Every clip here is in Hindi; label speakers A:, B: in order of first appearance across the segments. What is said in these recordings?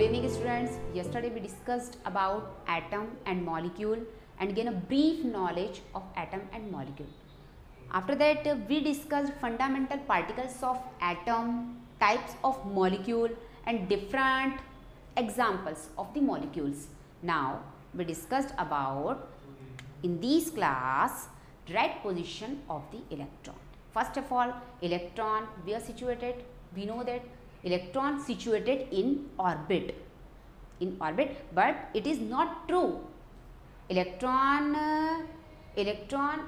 A: Good evening students. Yesterday we discussed about atom and molecule and gain a brief knowledge of atom and molecule. After that we discussed fundamental particles of atom, types of molecule and different examples of the molecules. Now we discussed about in this class right position of the electron. First of all electron we are situated we know that electron situated in orbit in orbit but it is not true electron uh, electron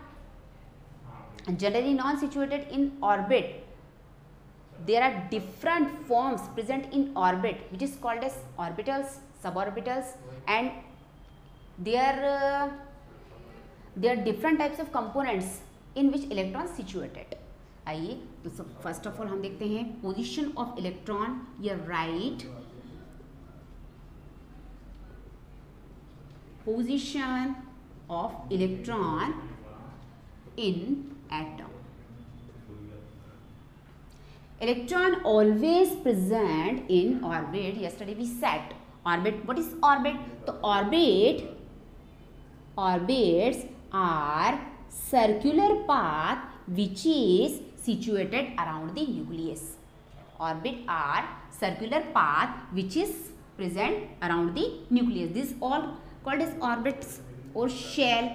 A: generally non situated in orbit there are different forms present in orbit which is called as orbitals suborbitals and there uh, there are different types of components in which electrons situated आइए तो सब फर्स्ट ऑफ ऑल हम देखते हैं पोजीशन ऑफ इलेक्ट्रॉन या right position of electron in atom electron always present in orbit yesterday we set orbit what is orbit तो orbit orbits are circular path which is situated around the nucleus. Orbit are circular path which is present around the nucleus. This all called as orbits or shell.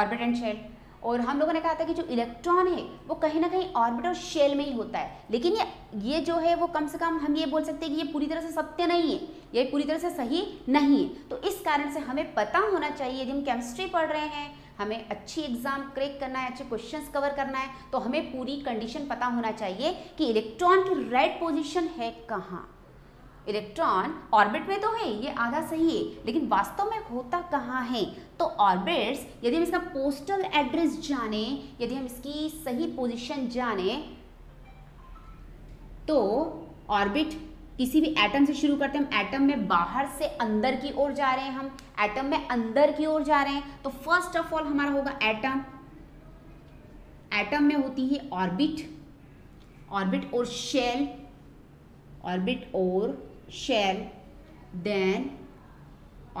A: Orbit and shell और हम लोगों ने कहा था कि जो इलेक्ट्रॉन है वो कहीं ना कहीं ऑर्बिट और शेल में ही होता है लेकिन ये ये जो है वो कम से कम हम ये बोल सकते हैं कि ये पूरी तरह से सत्य नहीं है ये पूरी तरह से सही नहीं है तो इस कारण से हमें पता होना चाहिए यदि हम केमिस्ट्री पढ़ रहे हैं हमें अच्छी एग्जाम क्रेक करना है अच्छे क्वेश्चंस कवर करना है तो हमें पूरी कंडीशन पता होना चाहिए कि इलेक्ट्रॉन की रेड पोजीशन है कहाँ इलेक्ट्रॉन ऑर्बिट में तो है ये आधा सही है लेकिन वास्तव में होता कहाँ है तो ऑर्बिट्स यदि हम इसका पोस्टल एड्रेस जाने यदि हम इसकी सही पोजिशन जाने तो ऑर्बिट किसी भी एटम से शुरू करते हैं हम एटम में बाहर से अंदर की ओर जा रहे हैं हम एटम में अंदर की ओर जा रहे हैं तो फर्स्ट ऑफ ऑल हमारा होगा एटम एटम में होती है ऑर्बिट ऑर्बिट और शेल ऑर्बिट और shell then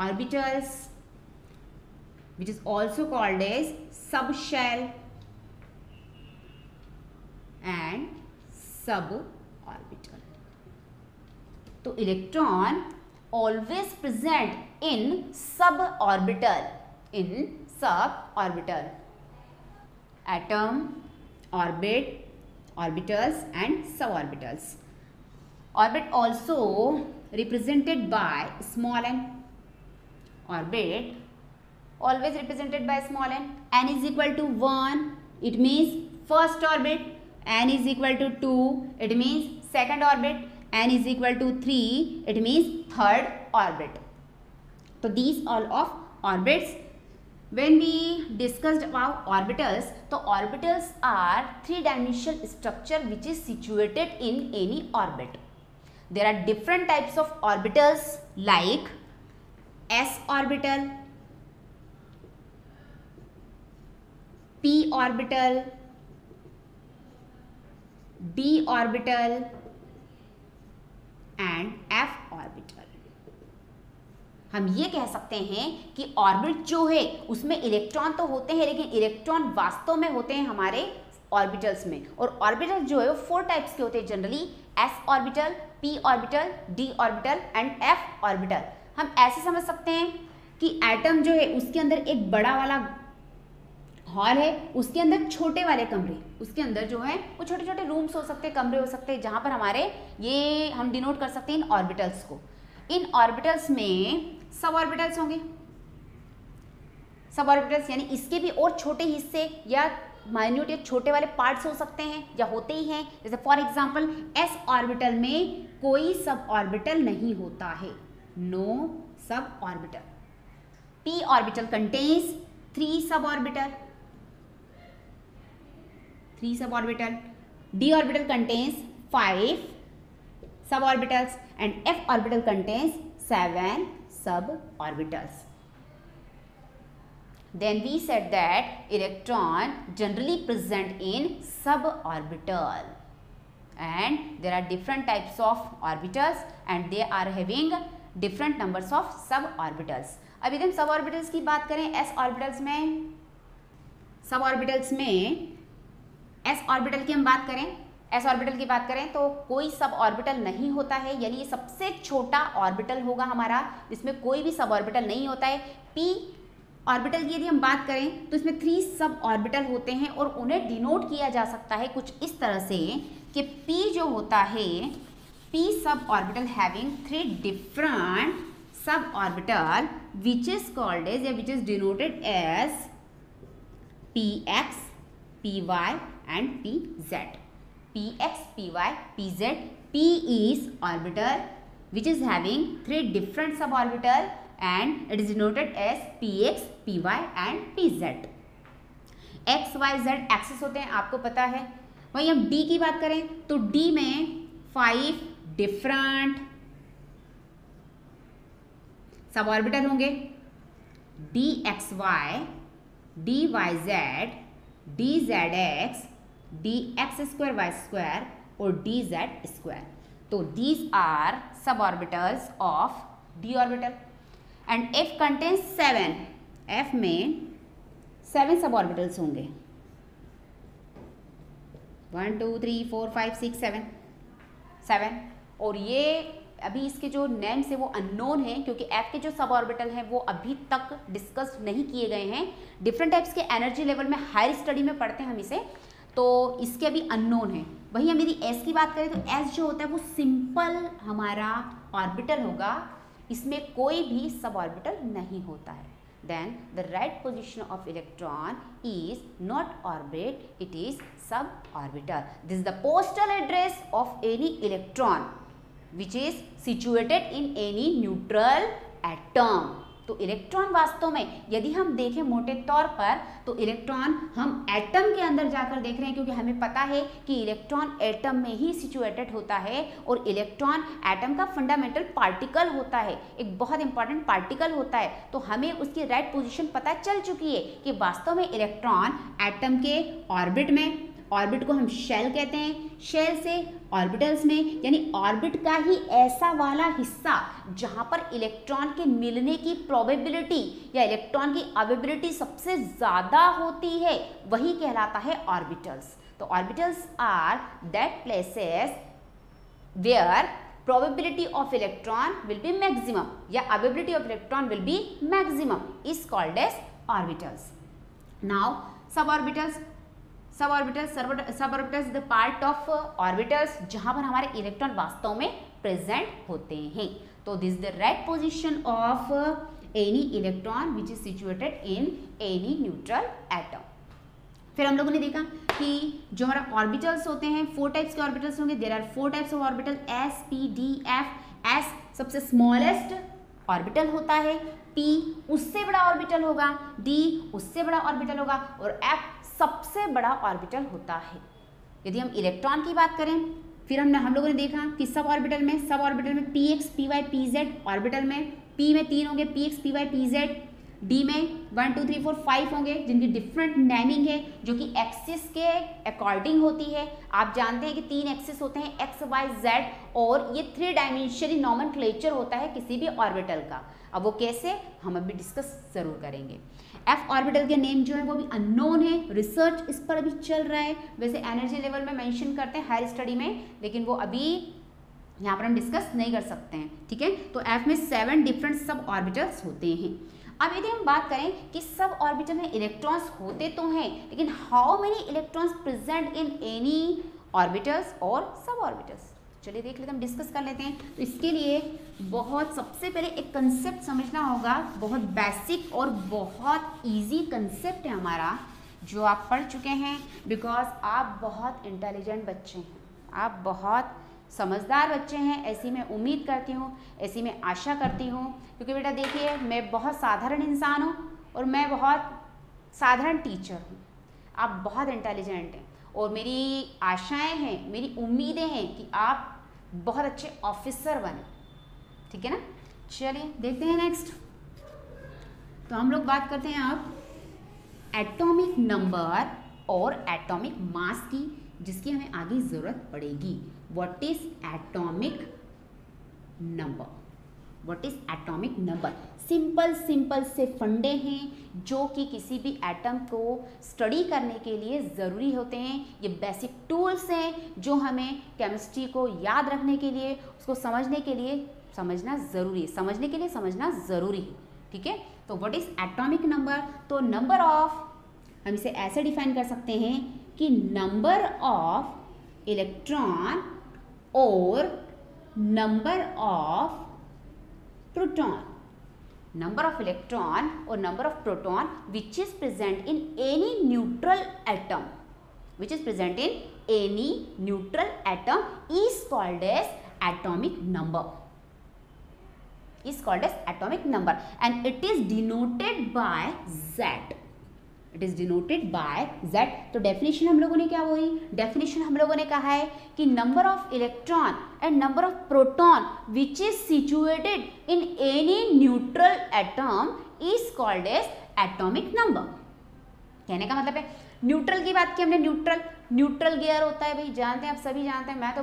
A: orbitals also called as sub shell and sub orbit तो electron always present in suborbital atom, orbit, orbitals and suborbitals. Orbit also represented by small n. Orbit always represented by small n. N is equal to 1, it means first orbit. N is equal to 2, it means second orbit n is equal to 3 it means third orbit so these all of orbits when we discussed about orbitals the orbitals are three dimensional structure which is situated in any orbit there are different types of orbitals like s orbital p orbital d orbital and F orbital हम ये कह सकते हैं कि ऑर्बिट जो है उसमें इलेक्ट्रॉन तो होते हैं लेकिन इलेक्ट्रॉन वास्तव में होते हैं हमारे ऑर्बिटल्स में और ऑर्बिटल जो है वो फोर टाइप्स के होते हैं generally S orbital P orbital D orbital and F orbital हम ऐसे समझ सकते हैं कि एटम जो है उसके अंदर एक बड़ा वाला हॉल है उसके अंदर छोटे वाले कमरे उसके अंदर जो है वो छोटे छोटे रूम्स हो सकते हैं कमरे हो सकते हैं जहाँ पर हमारे ये हम डिनोट कर सकते हैं इन ऑर्बिटल्स को इन ऑर्बिटल्स में सब ऑर्बिटल्स होंगे सब ऑर्बिटल्स यानी इसके भी और छोटे हिस्से या माइन्यूट या छोटे वाले पार्ट्स हो सकते हैं या होते ही हैं जैसे फॉर एग्जाम्पल एस ऑर्बिटल में कोई सब ऑर्बिटल नहीं होता है no sub orbital P orbital contains three sub orbital three suborbital. D orbital contains five suborbitals and F orbital contains seven suborbitals. Then we said that electron generally present in suborbital and there are different types of orbitals and they are having different numbers of suborbitals. अब यदि हम सब ऑर्बिटल्स की बात करें एस ऑर्बिटल्स में सब ऑर्बिटल्स में एस ऑर्बिटल की हम बात करें एस ऑर्बिटल की बात करें तो कोई सब ऑर्बिटल नहीं होता है यानी ये सबसे छोटा ऑर्बिटल होगा हमारा इसमें कोई भी सब ऑर्बिटल नहीं होता है पी ऑर्बिटल की यदि हम बात करें तो इसमें थ्री सब ऑर्बिटल होते हैं और उन्हें डिनोट किया जा सकता है कुछ इस तरह से कि पी जो होता है P sub orbital having three different sub orbital which is called as या which is denoted as P X P Y and Pz. Px, Py, Pz. P is orbital which is having three different sub orbital and it is denoted as Px, Py and Pz. x y z axis hote hain aapko pata hai वहीं हम डी की बात करें तो डी में फाइव डिफरेंट सब ऑर्बिटल होंगे D X Y D Y Z D Z X D X square Y square और डी जेड स्क्वायर तो these are sub orbitals of D orbital and F contain seven F में सेवन सब ऑर्बिटल्स होंगे one two three four five six seven seven और ये अभी इसके जो नेम्स है वो अननोन है क्योंकि एफ के जो सब ऑर्बिटल हैं वो अभी तक डिस्कस नहीं किए गए हैं डिफरेंट टाइप्स के एनर्जी लेवल में हायर स्टडी में पढ़ते हैं हम इसे तो इसके अभी अननोन है वही हम यदि एस की बात करें तो एस जो होता है वो सिंपल हमारा ऑर्बिटल होगा इसमें कोई भी सब ऑर्बिटल नहीं होता है then the right position of electron is not orbit it is sub orbital this the postal address of any electron which is situated in any neutral atom तो इलेक्ट्रॉन वास्तव में यदि हम देखें मोटे तौर पर तो इलेक्ट्रॉन हम एटम के अंदर जाकर देख रहे हैं क्योंकि हमें पता है कि इलेक्ट्रॉन एटम में ही सिचुएटेड होता है और इलेक्ट्रॉन एटम का फंडामेंटल पार्टिकल होता है एक बहुत इंपॉर्टेंट पार्टिकल होता है तो हमें उसकी राइट पोजिशन पता चल चुकी है कि वास्तव में इलेक्ट्रॉन एटम के ऑर्बिट में ऑर्बिट को हम शेल कहते हैं शेल से ऑर्बिटल्स में यानी ऑर्बिट का ही ऐसा वाला हिस्सा जहाँ पर इलेक्ट्रॉन के मिलने की प्रोबेबिलिटी या इलेक्ट्रॉन की अवेबिलिटी सबसे ज़्यादा होती है वही कहलाता है ऑर्बिटल्स तो orbitals are that places where probability of electron will be maximum या availability of electron will be maximum is called as orbitals now sub orbitals sub orbital sub orbitals the part of orbitals जहां पर हमारे इलेक्ट्रॉन वास्तव में प्रेजेंट होते हैं तो this the right position of any electron which is situated in any neutral atom फिर हम लोगों ने देखा कि जो हमारा ऑर्बिटल्स होते हैं फोर टाइप्स के ऑर्बिटल्स होंगे there are four types of orbital S P D F S सबसे स्मॉलेस्ट ऑर्बिटल होता है पी उससे बड़ा ऑर्बिटल होगा डी उससे बड़ा ऑर्बिटल होगा और एफ सबसे बड़ा ऑर्बिटल होता है यदि हम इलेक्ट्रॉन की बात करें फिर हमने हम लोगों ने देखा कि सब ऑर्बिटल में सब ऑर्बिटल में P X P Y P Z orbital में पी में तीन होंगे P X P Y P Z D में one two three four five होंगे जिनकी डिफरेंट नेमिंग है जो कि एक्सिस के अकॉर्डिंग होती है आप जानते हैं कि तीन एक्सिस होते हैं एक्स वाई जेड और ये थ्री डायमेंशनी नॉमन होता है किसी भी ऑर्बिटल का अब वो कैसे हम अभी डिस्कस ज़रूर करेंगे एफ ऑर्बिटल के नेम जो है वो भी अननोन है रिसर्च इस पर अभी चल रहा है वैसे एनर्जी लेवल में मेंशन करते हैं हायर स्टडी में लेकिन वो अभी यहाँ पर हम डिस्कस नहीं कर सकते हैं ठीक है तो एफ में सेवन डिफरेंट सब ऑर्बिटल्स होते हैं अब यदि हम बात करें कि सब ऑर्बिटल में इलेक्ट्रॉन्स होते तो हैं लेकिन how many electrons present in any orbitals और सब ऑर्बिटल्स चलिए देख लेते हम डिस्कस कर लेते हैं तो इसके लिए बहुत सबसे पहले एक कंसेप्ट समझना होगा बहुत बेसिक और बहुत ईजी कंसेप्ट है हमारा जो आप पढ़ चुके हैं बिकॉज आप बहुत इंटेलिजेंट बच्चे हैं आप बहुत समझदार बच्चे हैं ऐसी मैं उम्मीद करती हूँ ऐसी मैं आशा करती हूँ क्योंकि बेटा देखिए मैं बहुत साधारण इंसान हूँ और मैं बहुत साधारण टीचर हूँ आप बहुत इंटेलिजेंट हैं और मेरी आशाएं हैं मेरी उम्मीदें हैं कि आप बहुत अच्छे ऑफिसर बने ठीक है ना चलिए देखते हैं नेक्स्ट तो हम लोग बात करते हैं आप एटॉमिक नंबर और एटॉमिक मास की जिसकी हमें आगे ज़रूरत पड़ेगी what is atomic number what is atomic number simple simple से फंडे हैं जो कि किसी भी एटम को स्टडी करने के लिए ज़रूरी होते हैं ये बेसिक टूल्स हैं जो हमें केमिस्ट्री को याद रखने के लिए उसको समझने के लिए समझना ज़रूरी है समझने के लिए समझना ज़रूरी है ठीक है तो वट इज़ एटॉमिक नंबर तो नंबर ऑफ हम इसे ऐसे डिफाइन कर सकते हैं कि number of electron or number of proton number of electron or number of proton which is present in any neutral atom which is present in any neutral atom is called as atomic number is called as atomic number and it is denoted by Z it is denoted by z तो डेफिनेशन हम लोगों ने क्या हुई डेफिनेशन हम लोगों ने कहा है कि number of electron and number of proton which is situated in any neutral atom is called as atomic number कहने का मतलब है न्यूट्रल की बात की हमने न्यूट्रल न्यूट्रल गियर होता है भाई जानते हैं आप सभी जानते हैं मैं तो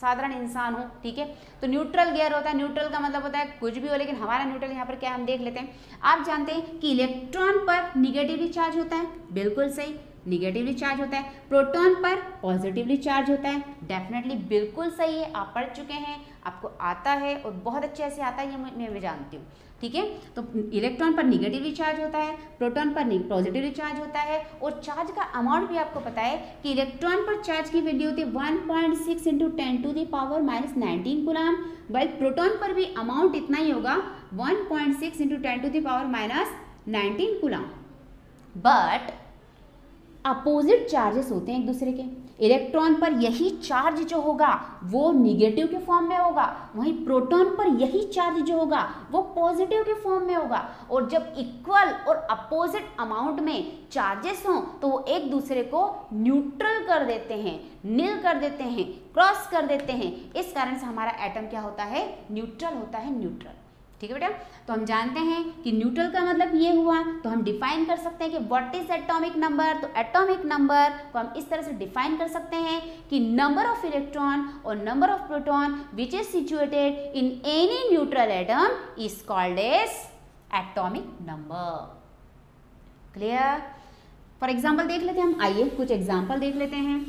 A: साधारण इंसान हूँ ठीक है तो न्यूट्रल गियर होता है न्यूट्रल का मतलब होता है कुछ भी हो लेकिन हमारा न्यूट्रल यहाँ पर क्या हम देख लेते हैं आप जानते हैं कि इलेक्ट्रॉन पर निगेटिवली चार्ज होता है बिल्कुल सही निगेटिवली चार्ज होता है प्रोटॉन पर पॉजिटिवली चार्ज होता है डेफिनेटली बिल्कुल सही है आप पढ़ चुके हैं आपको आता है और बहुत अच्छे से आता है ये मैं भी जानती हूँ ठीक है तो इलेक्ट्रॉन पर निगेटिव रिचार्ज होता है प्रोटॉन पर पॉजिटिव रिचार्ज होता है और चार्ज का अमाउंट भी आपको पता है कि इलेक्ट्रॉन पर चार्ज की वैल्यू होती है one point six into ten to the power minus nineteen coulomb बल्कि प्रोटॉन पर भी अमाउंट इतना ही होगा one point six into ten to the power minus nineteen coulomb but opposite charges होते हैं एक दूसरे के इलेक्ट्रॉन पर यही चार्ज जो होगा वो निगेटिव के फॉर्म में होगा वहीं प्रोटॉन पर यही चार्ज जो होगा वो पॉजिटिव के फॉर्म में होगा और जब इक्वल और अपोजिट अमाउंट में चार्जेस हों तो वो एक दूसरे को न्यूट्रल कर देते हैं नील कर देते हैं क्रॉस कर देते हैं इस कारण से हमारा एटम क्या होता है न्यूट्रल होता है न्यूट्रल ठीक है बेटा तो हम जानते हैं कि न्यूट्रल का मतलब ये हुआ तो हम डिफाइन कर सकते हैं कि व्हाट इज एटॉमिक नंबर तो एटॉमिक नंबर को हम इस तरह से डिफाइन कर सकते हैं कि नंबर ऑफ इलेक्ट्रॉन और number of proton which is situated in any neutral atom is called as atomic number clear for example देख लेते हैं हम आइए कुछ एग्जाम्पल देख लेते हैं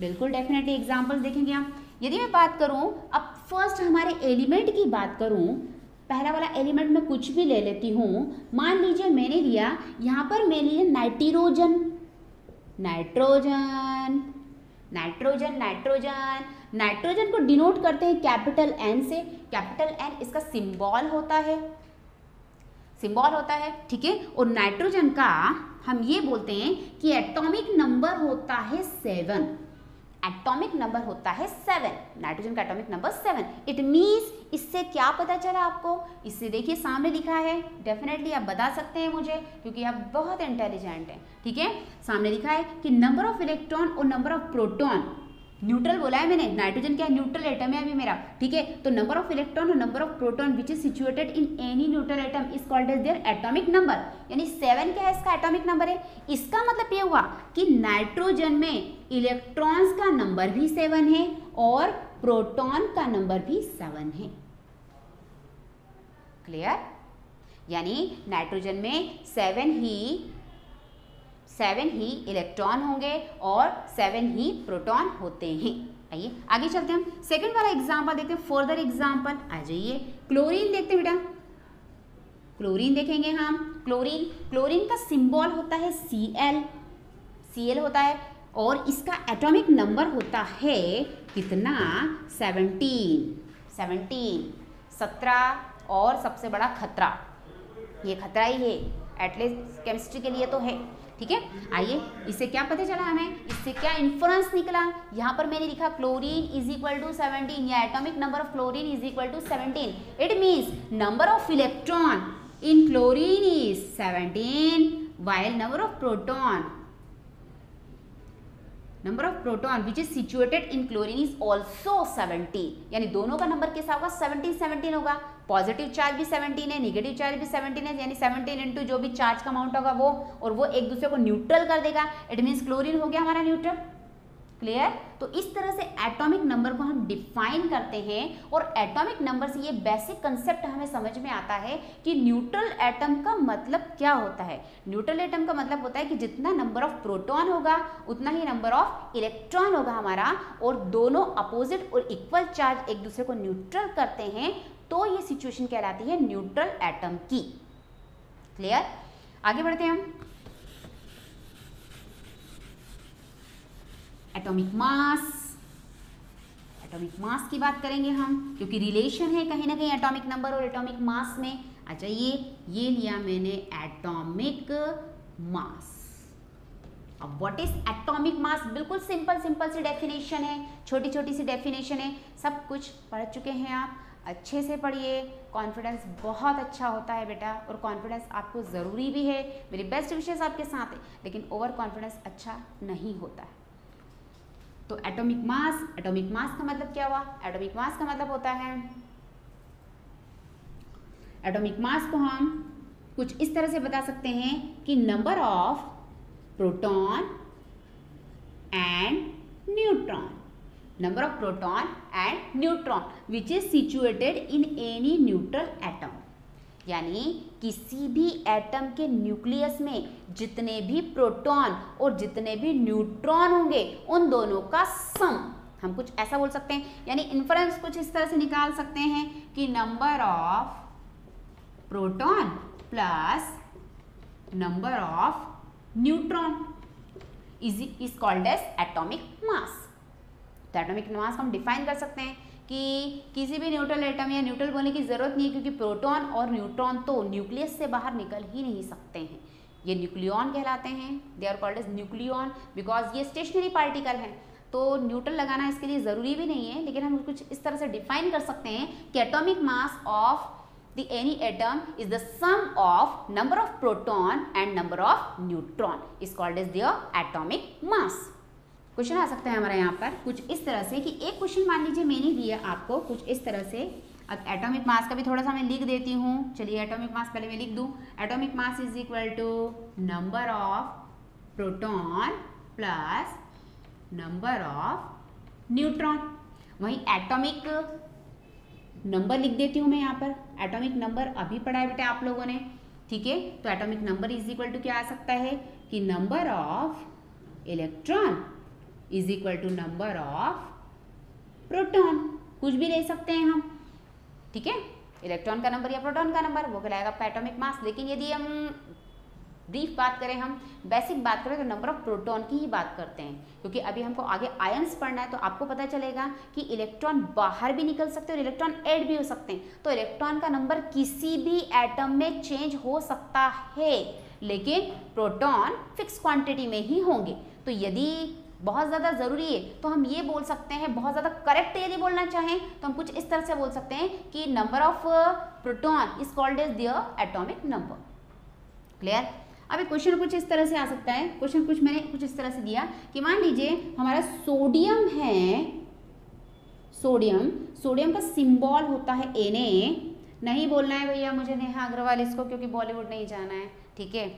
A: बिल्कुल डेफिनेटली एग्जाम्पल देखेंगे हम यदि मैं बात करूं अब फर्स्ट हमारे एलिमेंट की बात करूं पहला वाला एलिमेंट मैं कुछ भी ले लेती हूँ मान लीजिए मैंने लिया यहाँ पर मैं लिया nitrogen nitrogen nitrogen nitrogen nitrogen को डिनोट करते हैं कैपिटल एन से कैपिटल एन इसका सिंबल होता है सिंबल होता है ठीक है और नाइट्रोजन का हम ये बोलते हैं कि एटॉमिक नंबर होता है सेवन एटॉमिक नंबर होता है सेवन नाइट्रोजन का atomic number seven it means इससे क्या पता चला आपको इससे देखिए सामने लिखा है डेफिनेटली आप बता सकते हैं मुझे क्योंकि आप बहुत इंटेलिजेंट हैं ठीक है सामने लिखा है कि नंबर ऑफ इलेक्ट्रॉन और नंबर ऑफ प्रोटॉन न्यूट्रल बोला है मैंने नाइट्रोजन क्या है न्यूट्रल एटम है अभी मेरा ठीक है तो नंबर ऑफ इलेक्ट्रॉन और number of proton which is situated in any neutral atom is called as their atomic number यानी सेवन क्या है इसका एटॉमिक नंबर है इसका मतलब ये हुआ कि नाइट्रोजन में इलेक्ट्रॉन्स का नंबर भी सेवन है और प्रोटॉन का नंबर भी सेवन है क्लियर यानी नाइट्रोजन में सेवन ही सेवन ही इलेक्ट्रॉन होंगे और सेवन ही प्रोटॉन होते हैं आइए आगे चलते हैं हम सेकंड वाला एग्जांपल देखते हैं फर्दर एग्जांपल आ जाइए क्लोरीन देखते हैं बेटा क्लोरीन देखेंगे हम क्लोरीन क्लोरीन का सिंबल होता है सी एल सी एल होता है और इसका एटॉमिक नंबर होता है कितना सेवनटीन सेवनटीन सत्रह और सबसे बड़ा खतरा ये खतरा ही है एटलीस्ट केमिस्ट्री के लिए तो है ठीक है आइए इससे क्या पता चला हमें इससे क्या इन्फ्लुएंस निकला यहाँ पर मैंने लिखा chlorine is equal to seventeen या atomic number of chlorine is equal to seventeen it means number of electron in chlorine is seventeen while number of proton number of proton which is situated in chlorine is also 70 यानी दोनों का नंबर कैसा होगा 17 17 होगा पॉजिटिव चार्ज भी 17 है निगेटिव चार्ज भी 17 है यानी 17 इंटू जो भी चार्ज का अमाउंट होगा वो और वो एक दूसरे को न्यूट्रल कर देगा इट मीन्स क्लोरीन हो गया हमारा न्यूट्रल क्लियर तो इस तरह से एटॉमिक नंबर को हम डिफाइन करते हैं और एटॉमिक नंबर से ये बेसिक कंसेप्ट हमें समझ में आता है कि न्यूट्रल एटम का मतलब क्या होता है न्यूट्रल एटम का मतलब होता है कि जितना नंबर ऑफ प्रोटॉन होगा उतना ही नंबर ऑफ इलेक्ट्रॉन होगा हमारा और दोनों अपोजिट और इक्वल चार्ज एक दूसरे को न्यूट्रल करते हैं तो ये सिचुएशन कहलाती है न्यूट्रल एटम की क्लियर आगे बढ़ते हैं हम एटॉमिक मास एटॉमिक मास की बात करेंगे हम क्योंकि रिलेशन है कहीं ना कहीं एटॉमिक नंबर और एटॉमिक मास में अच्छा ये ये लिया मैंने एटॉमिक मास अब व्हाट इज एटॉमिक मास बिल्कुल सिंपल सिंपल सी डेफिनेशन है छोटी छोटी सी डेफिनेशन है सब कुछ पढ़ चुके हैं आप अच्छे से पढ़िए कॉन्फिडेंस बहुत अच्छा होता है बेटा और कॉन्फिडेंस आपको ज़रूरी भी है मेरी बेस्ट विशेष आपके साथ है लेकिन ओवर कॉन्फिडेंस अच्छा नहीं होता है तो एटॉमिक मास एटॉमिक मास का मतलब क्या हुआ एटॉमिक मास का मतलब होता है एटॉमिक मास को हम कुछ इस तरह से बता सकते हैं कि number of proton and neutron number of proton and neutron which is situated in any neutral atom यानी किसी भी एटम के न्यूक्लियस में जितने भी प्रोटॉन और जितने भी न्यूट्रॉन होंगे उन दोनों का सम हम कुछ ऐसा बोल सकते हैं यानी इन्फ्रेंस कुछ इस तरह से निकाल सकते हैं कि number of proton plus number of neutron is is called as atomic mass तो एटॉमिक मास हम डिफाइन कर सकते हैं कि किसी भी न्यूट्रल एटम या न्यूट्रल बोलने की ज़रूरत नहीं है क्योंकि प्रोटॉन और न्यूट्रॉन तो न्यूक्लियस से बाहर निकल ही नहीं सकते हैं ये न्यूक्लियॉन कहलाते हैं they are called as nucleon because ये स्टेशनरी पार्टिकल हैं तो न्यूट्रल लगाना इसके लिए ज़रूरी भी नहीं है लेकिन हम कुछ इस तरह से डिफाइन कर सकते हैं कि atomic mass of the any atom is the sum of number of proton and number of neutron is called is their atomic mass question आ सकता है हमारा यहाँ पर कुछ इस तरह से कि एक क्वेश्चन मान लीजिए मैंने दिया आपको कुछ इस तरह से अब एटॉमिक मास का भी थोड़ा सा मैं लिख देती हूँ चलिए एटॉमिक मास पहले मैं लिख दूँ atomic mass is equal to number of proton plus number of neutron वहीं एटॉमिक नंबर लिख देती हूँ मैं यहाँ पर एटॉमिक नंबर अभी पढ़ा है बेटा आप लोगों ने ठीक है तो atomic number is equal to क्या आ सकता है कि number of electron is equal to number of proton कुछ भी ले सकते हैं हम ठीक है इलेक्ट्रॉन का नंबर या प्रोटॉन का नंबर वो कहलाएगा पैटोमिक मास लेकिन यदि हम ब्रीफ बात करें हम बेसिक बात करें तो नंबर ऑफ प्रोटॉन की ही बात करते हैं क्योंकि अभी हमको आगे आयंस पढ़ना है तो आपको पता चलेगा कि इलेक्ट्रॉन बाहर भी निकल सकते हैं और इलेक्ट्रॉन ऐड भी हो सकते हैं तो इलेक्ट्रॉन का नंबर किसी भी एटम में चेंज हो सकता है लेकिन प्रोटॉन फिक्स क्वांटिटी में ही होंगे तो यदि बहुत ज़्यादा ज़रूरी है तो हम ये बोल सकते हैं बहुत ज़्यादा करेक्ट यदि बोलना चाहें तो हम कुछ इस तरह से बोल सकते हैं कि number of proton is called is their number clear अभी क्वेश्चन कुछ इस तरह से आ सकता है क्वेश्चन कुछ मैंने कुछ इस तरह से दिया कि मान लीजिए हमारा सोडियम है सोडियम सोडियम का सिंबल होता है एन नहीं बोलना है भैया मुझे नेहा अग्रवाल इसको क्योंकि बॉलीवुड नहीं जाना है ठीक है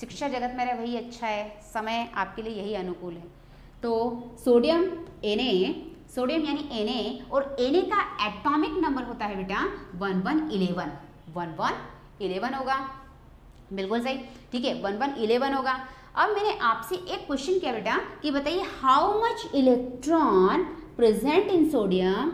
A: शिक्षा जगत मेरा वही अच्छा है समय आपके लिए यही अनुकूल है तो सोडियम एन सोडियम यानी एन और एन का एटॉमिक नंबर होता है बेटा one one eleven one one eleven होगा बिल्कुल सही ठीक है वन वन इलेवन होगा अब मैंने आपसे एक क्वेश्चन किया बेटा कि बताइए how much electron present in sodium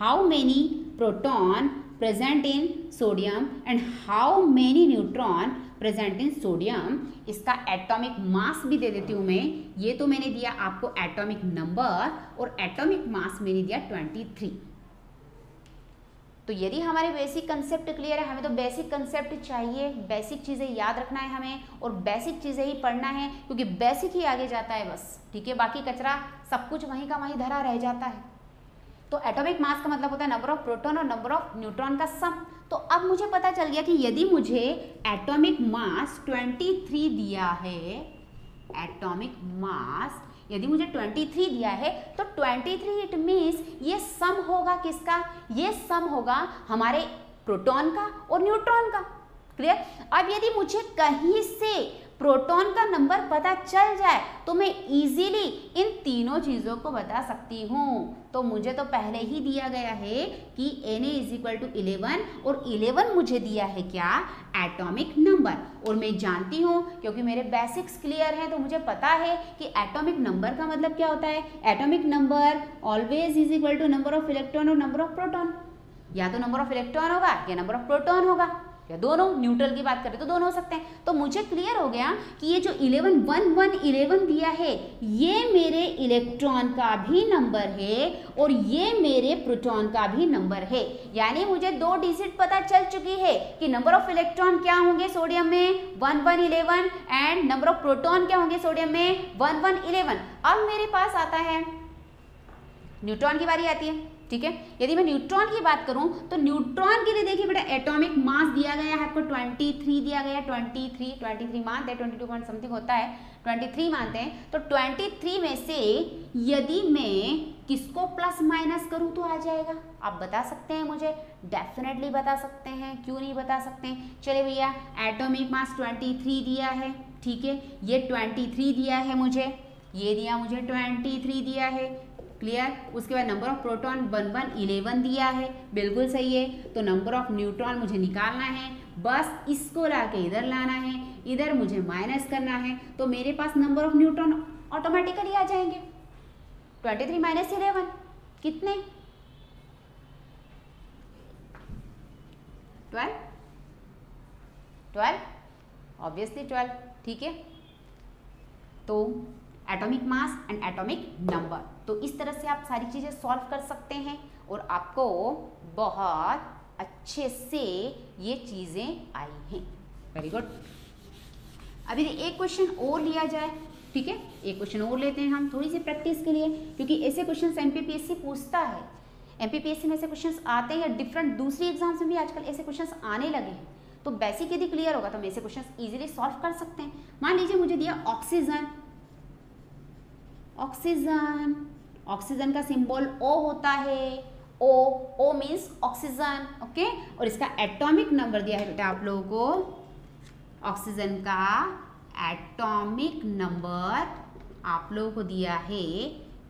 A: how many proton present in sodium and how many neutron present in sodium इसका एटॉमिक मास भी दे देती हूँ मैं ये तो मैंने दिया आपको एटॉमिक नंबर और एटॉमिक मास मैंने दिया 23 तो यदि हमारे बेसिक कंसेप्ट क्लियर है हमें तो बेसिक कंसेप्ट चाहिए बेसिक चीज़ें याद रखना है हमें और बेसिक चीज़ें ही पढ़ना है क्योंकि बेसिक ही आगे जाता है बस ठीक है बाकी कचरा सब कुछ वहीं का वहीं धरा रह जाता है तो एटॉमिक मास का मतलब होता है नंबर ऑफ प्रोटॉन और नंबर ऑफ न्यूट्रॉन का सम तो अब मुझे पता चल गया कि यदि मुझे एटॉमिक मास 23 दिया है एटॉमिक मास यदि मुझे 23 दिया है तो 23 इट मीन्स ये सम होगा किसका ये सम होगा हमारे प्रोटॉन का और न्यूट्रॉन का क्लियर अब यदि मुझे कहीं से प्रोटॉन का नंबर पता चल जाए तो मैं इजीली इन तीनों चीज़ों को बता सकती हूँ तो मुझे तो पहले ही दिया गया है कि N is equal to eleven और इलेवन मुझे दिया है क्या एटॉमिक नंबर और मैं जानती हूँ क्योंकि मेरे बेसिक्स क्लियर हैं तो मुझे पता है कि एटॉमिक नंबर का मतलब क्या होता है atomic number always is equal to number of electron और नंबर ऑफ प्रोटॉन या तो नंबर ऑफ इलेक्ट्रॉन होगा या नंबर ऑफ प्रोटॉन होगा या दोनों न्यूट्रल की बात करें तो दोनों हो सकते हैं तो मुझे क्लियर हो गया कि ये जो इलेवन वन वन इलेवन दिया है ये मेरे इलेक्ट्रॉन का भी नंबर है और ये मेरे प्रोटॉन का भी नंबर है यानी मुझे दो डिजिट पता चल चुकी है कि नंबर ऑफ इलेक्ट्रॉन क्या होंगे सोडियम में one one eleven and number of proton क्या होंगे सोडियम में वन वन इलेवन अब मेरे पास आता है न्यूट्रॉन की बारी आती है ठीक है यदि मैं न्यूट्रॉन की बात करूं तो न्यूट्रॉन के लिए देखिए बेटा एटॉमिक मास दिया गया है आपको 23 दिया गया 23 23 मानते हैं 22 पॉइंट समथिंग होता है 23 मानते हैं तो 23 में से यदि मैं किसको प्लस माइनस करूं तो आ जाएगा आप बता सकते हैं मुझे डेफिनेटली बता सकते हैं क्यों नहीं बता सकते हैं चले भैया एटोमिक मास ट्वेंटी दिया है ठीक है ये ट्वेंटी दिया है मुझे ये दिया मुझे ट्वेंटी दिया है क्लियर उसके बाद number of proton one one eleven दिया है बिल्कुल सही है तो नंबर ऑफ न्यूट्रॉन मुझे निकालना है बस इसको ला के इधर लाना है इधर मुझे माइनस करना है तो मेरे पास नंबर ऑफ न्यूट्रॉन ऑटोमेटिकली आ जाएंगे ट्वेंटी थ्री माइनस इलेवन कितने ट्वेल्व ट्वेल्व ऑब्वियसली ट्वेल्व ठीक है तो atomic mass and atomic number तो इस तरह से आप सारी चीज़ें सॉल्व कर सकते हैं और आपको बहुत अच्छे से ये चीज़ें आई हैं वेरी गुड अभी एक क्वेश्चन और लिया जाए ठीक है एक क्वेश्चन और लेते हैं हम थोड़ी सी प्रैक्टिस के लिए क्योंकि ऐसे क्वेश्चन एम पूछता है एम में ऐसे क्वेश्चन आते हैं डिफरेंट दूसरी एग्जाम्स में भी आजकल ऐसे क्वेश्चन आने लगे हैं तो बेसिक यदि क्लियर होगा तो हम ऐसे क्वेश्चन इजीली सॉल्व कर सकते हैं मान लीजिए मुझे दिया ऑक्सीजन ऑक्सीजन ऑक्सीजन का सिंबल ओ होता है O O means oxygen okay और इसका एटॉमिक नंबर दिया है बेटा आप लोगों को ऑक्सीजन का एटॉमिक नंबर आप लोगों को दिया है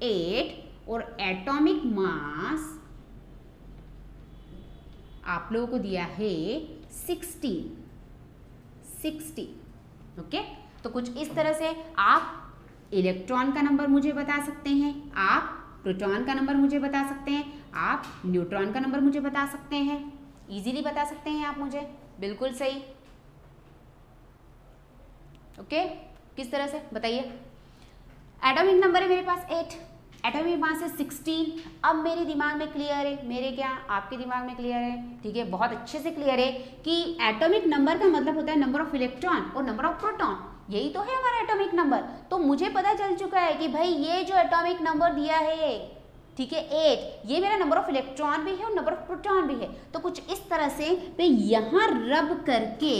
A: एट और एटॉमिक मास आप लोगों को दिया है सिक्सटीन सिक्सटी ओके तो कुछ इस तरह से आप इलेक्ट्रॉन का नंबर मुझे बता सकते हैं आप प्रोटॉन का नंबर मुझे बता सकते हैं आप न्यूट्रॉन का नंबर मुझे बता सकते हैं इजीली बता सकते हैं आप मुझे बिल्कुल सही ओके किस तरह से बताइए एटॉमिक नंबर है मेरे पास एट एटॉमिक मास है सिक्सटीन अब मेरे दिमाग में क्लियर है मेरे क्या आपके दिमाग में क्लियर है ठीक है बहुत अच्छे से क्लियर है कि एटॉमिक नंबर का मतलब होता है नंबर ऑफ इलेक्ट्रॉन और नंबर ऑफ प्रोटॉन यही तो है हमारा एटॉमिक नंबर तो मुझे पता चल चुका है कि भाई ये जो एटॉमिक नंबर दिया है ठीक है एट ये मेरा नंबर ऑफ इलेक्ट्रॉन भी है और नंबर ऑफ प्रोटॉन भी है तो कुछ इस तरह से मैं यहाँ रब करके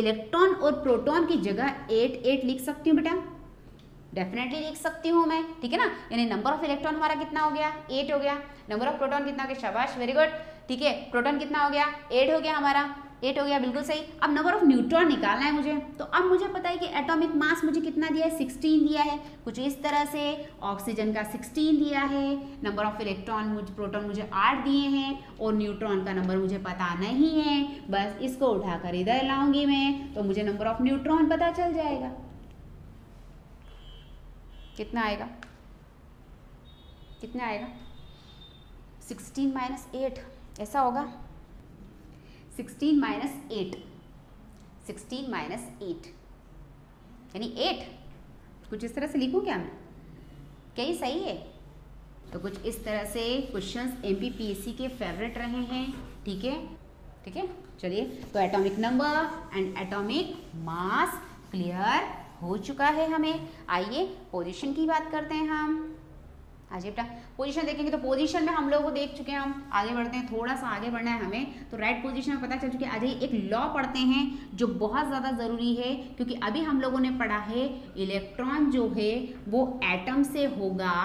A: इलेक्ट्रॉन और प्रोटॉन की जगह एट एट लिख सकती हूँ बेटा डेफिनेटली लिख सकती हूँ मैं ठीक है ना यानी नंबर ऑफ इलेक्ट्रॉन हमारा कितना हो गया एट हो गया नंबर ऑफ प्रोटॉन कितना हो गया शबाश वेरी गुड ठीक है प्रोटॉन कितना हो गया एट हो गया हमारा एट हो गया बिल्कुल सही अब नंबर ऑफ न्यूट्रॉन निकालना है मुझे तो अब मुझे पता है कि एटॉमिक मास मुझे कितना दिया है सिक्सटीन दिया है कुछ इस तरह से ऑक्सीजन का सिक्सटीन दिया है नंबर ऑफ इलेक्ट्रॉन मुझे प्रोटॉन मुझे आठ दिए हैं और न्यूट्रॉन का नंबर मुझे पता नहीं है बस इसको उठाकर इधर लाऊंगी मैं तो मुझे नंबर ऑफ न्यूट्रॉन पता चल जाएगा कितना आएगा कितना आएगा सिक्सटीन माइनस एट ऐसा होगा sixteen minus eight sixteen minus eight यानी एट कुछ इस तरह से लिखूं क्या मैं क्या ही सही है तो कुछ इस तरह से क्वेश्चन एम के फेवरेट रहे हैं ठीक है ठीक है चलिए तो atomic number and atomic mass clear हो चुका है हमें आइए पोजीशन की बात करते हैं हम हाँ बेटा पोजीशन देखेंगे तो पोजीशन में हम लोग को देख चुके हैं हम आगे बढ़ते हैं थोड़ा सा आगे बढ़ना है हमें तो राइट पोजीशन में पता चल चुके अजय एक लॉ पढ़ते हैं जो बहुत ज़्यादा ज़रूरी है क्योंकि अभी हम लोगों ने पढ़ा है इलेक्ट्रॉन जो है वो एटम से होगा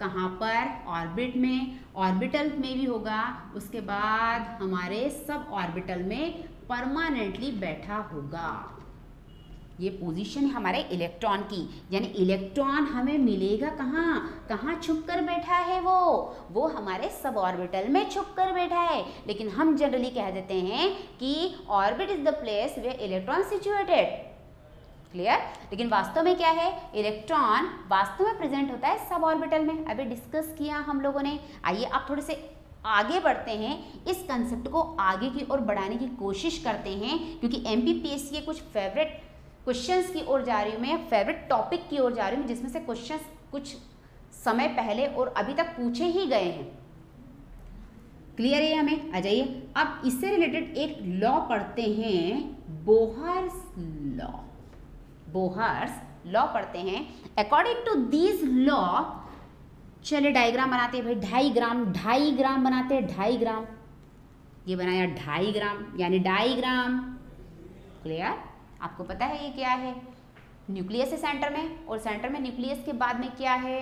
A: कहाँ पर ऑर्बिट में ऑर्बिटल में भी होगा उसके बाद हमारे सब ऑर्बिटल में परमानेंटली बैठा होगा ये पोजीशन है हमारे इलेक्ट्रॉन की यानी इलेक्ट्रॉन हमें मिलेगा कहाँ कहाँ छुप कर बैठा है वो वो हमारे सब ऑर्बिटल में छुप कर बैठा है लेकिन हम जनरली कह देते हैं कि orbit is the place where electron situated clear लेकिन वास्तव में क्या है इलेक्ट्रॉन वास्तव में प्रेजेंट होता है सब ऑर्बिटल में अभी डिस्कस किया हम लोगों ने आइए आप थोड़े से आगे बढ़ते हैं इस कंसेप्ट को आगे की ओर बढ़ाने की कोशिश करते हैं क्योंकि एम के कुछ फेवरेट क्वेश्चंस की ओर जा रही हूँ मैं फेवरेट टॉपिक की ओर जा रही हूँ जिसमें से क्वेश्चन कुछ समय पहले और अभी तक पूछे ही गए हैं क्लियर है हमें आ जाइए अब इससे रिलेटेड एक लॉ पढ़ते हैं बोहर्स लॉ बोहर्स लॉ पढ़ते हैं अकॉर्डिंग टू दीज लॉ चले डायग्राम बनाते हैं भाई ढाई ग्राम ढाई ग्राम बनाते हैं ढाई ग्राम ये बनाया ढाई ग्राम यानी डाई ग्राम क्लियर आपको पता है ये क्या है न्यूक्लियस है सेंटर में और सेंटर में न्यूक्लियस के बाद में क्या है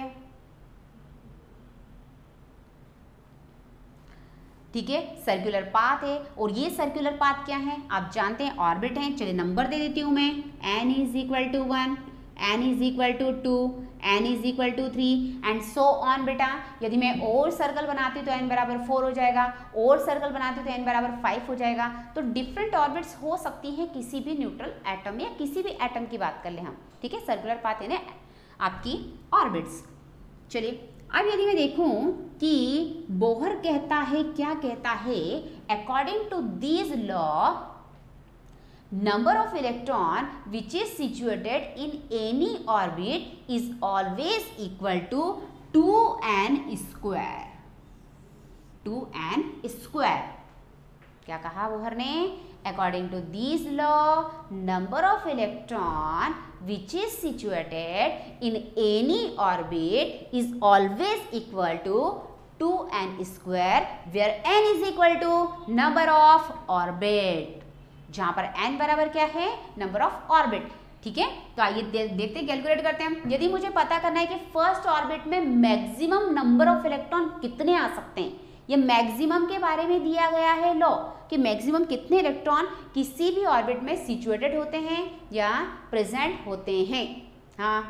A: ठीक है सर्कुलर पाथ है और ये सर्कुलर पाथ क्या है आप जानते हैं ऑर्बिट है चलिए नंबर दे देती हूँ मैं n is equal to one n is equal to two n is equal to three and so on बेटा यदि मैं और सर्कल बनाती तो एन बराबर फोर हो जाएगा और सर्कल बनाती तो एन बराबर फाइव हो जाएगा तो डिफरेंट ऑर्बिट्स हो सकती हैं किसी भी न्यूट्रल एटम या किसी भी एटम की बात कर ले हम ठीक है सर्कुलर पाते ना आपकी ऑर्बिट्स चलिए अब यदि मैं देखूं कि बोहर कहता है क्या कहता है according to these law number of electron which is situated in any orbit is always equal to two n 2n two n square क्या कहा बोहर ने according to this law number of electron which is situated in any orbit is always equal to two n square where n is equal to number of orbit जहां पर एन बराबर क्या है नंबर ऑफ ऑर्बिट ठीक है तो आइए दे, देखते कैलकुलेट करते हैं यदि मुझे पता करना है कि फर्स्ट ऑर्बिट में मैक्सिमम नंबर ऑफ इलेक्ट्रॉन कितने आ सकते हैं ये मैक्सिमम के बारे में दिया गया है लॉ कि मैक्सिमम कितने इलेक्ट्रॉन किसी भी ऑर्बिट में सिचुएटेड होते हैं या प्रेजेंट होते हैं हाँ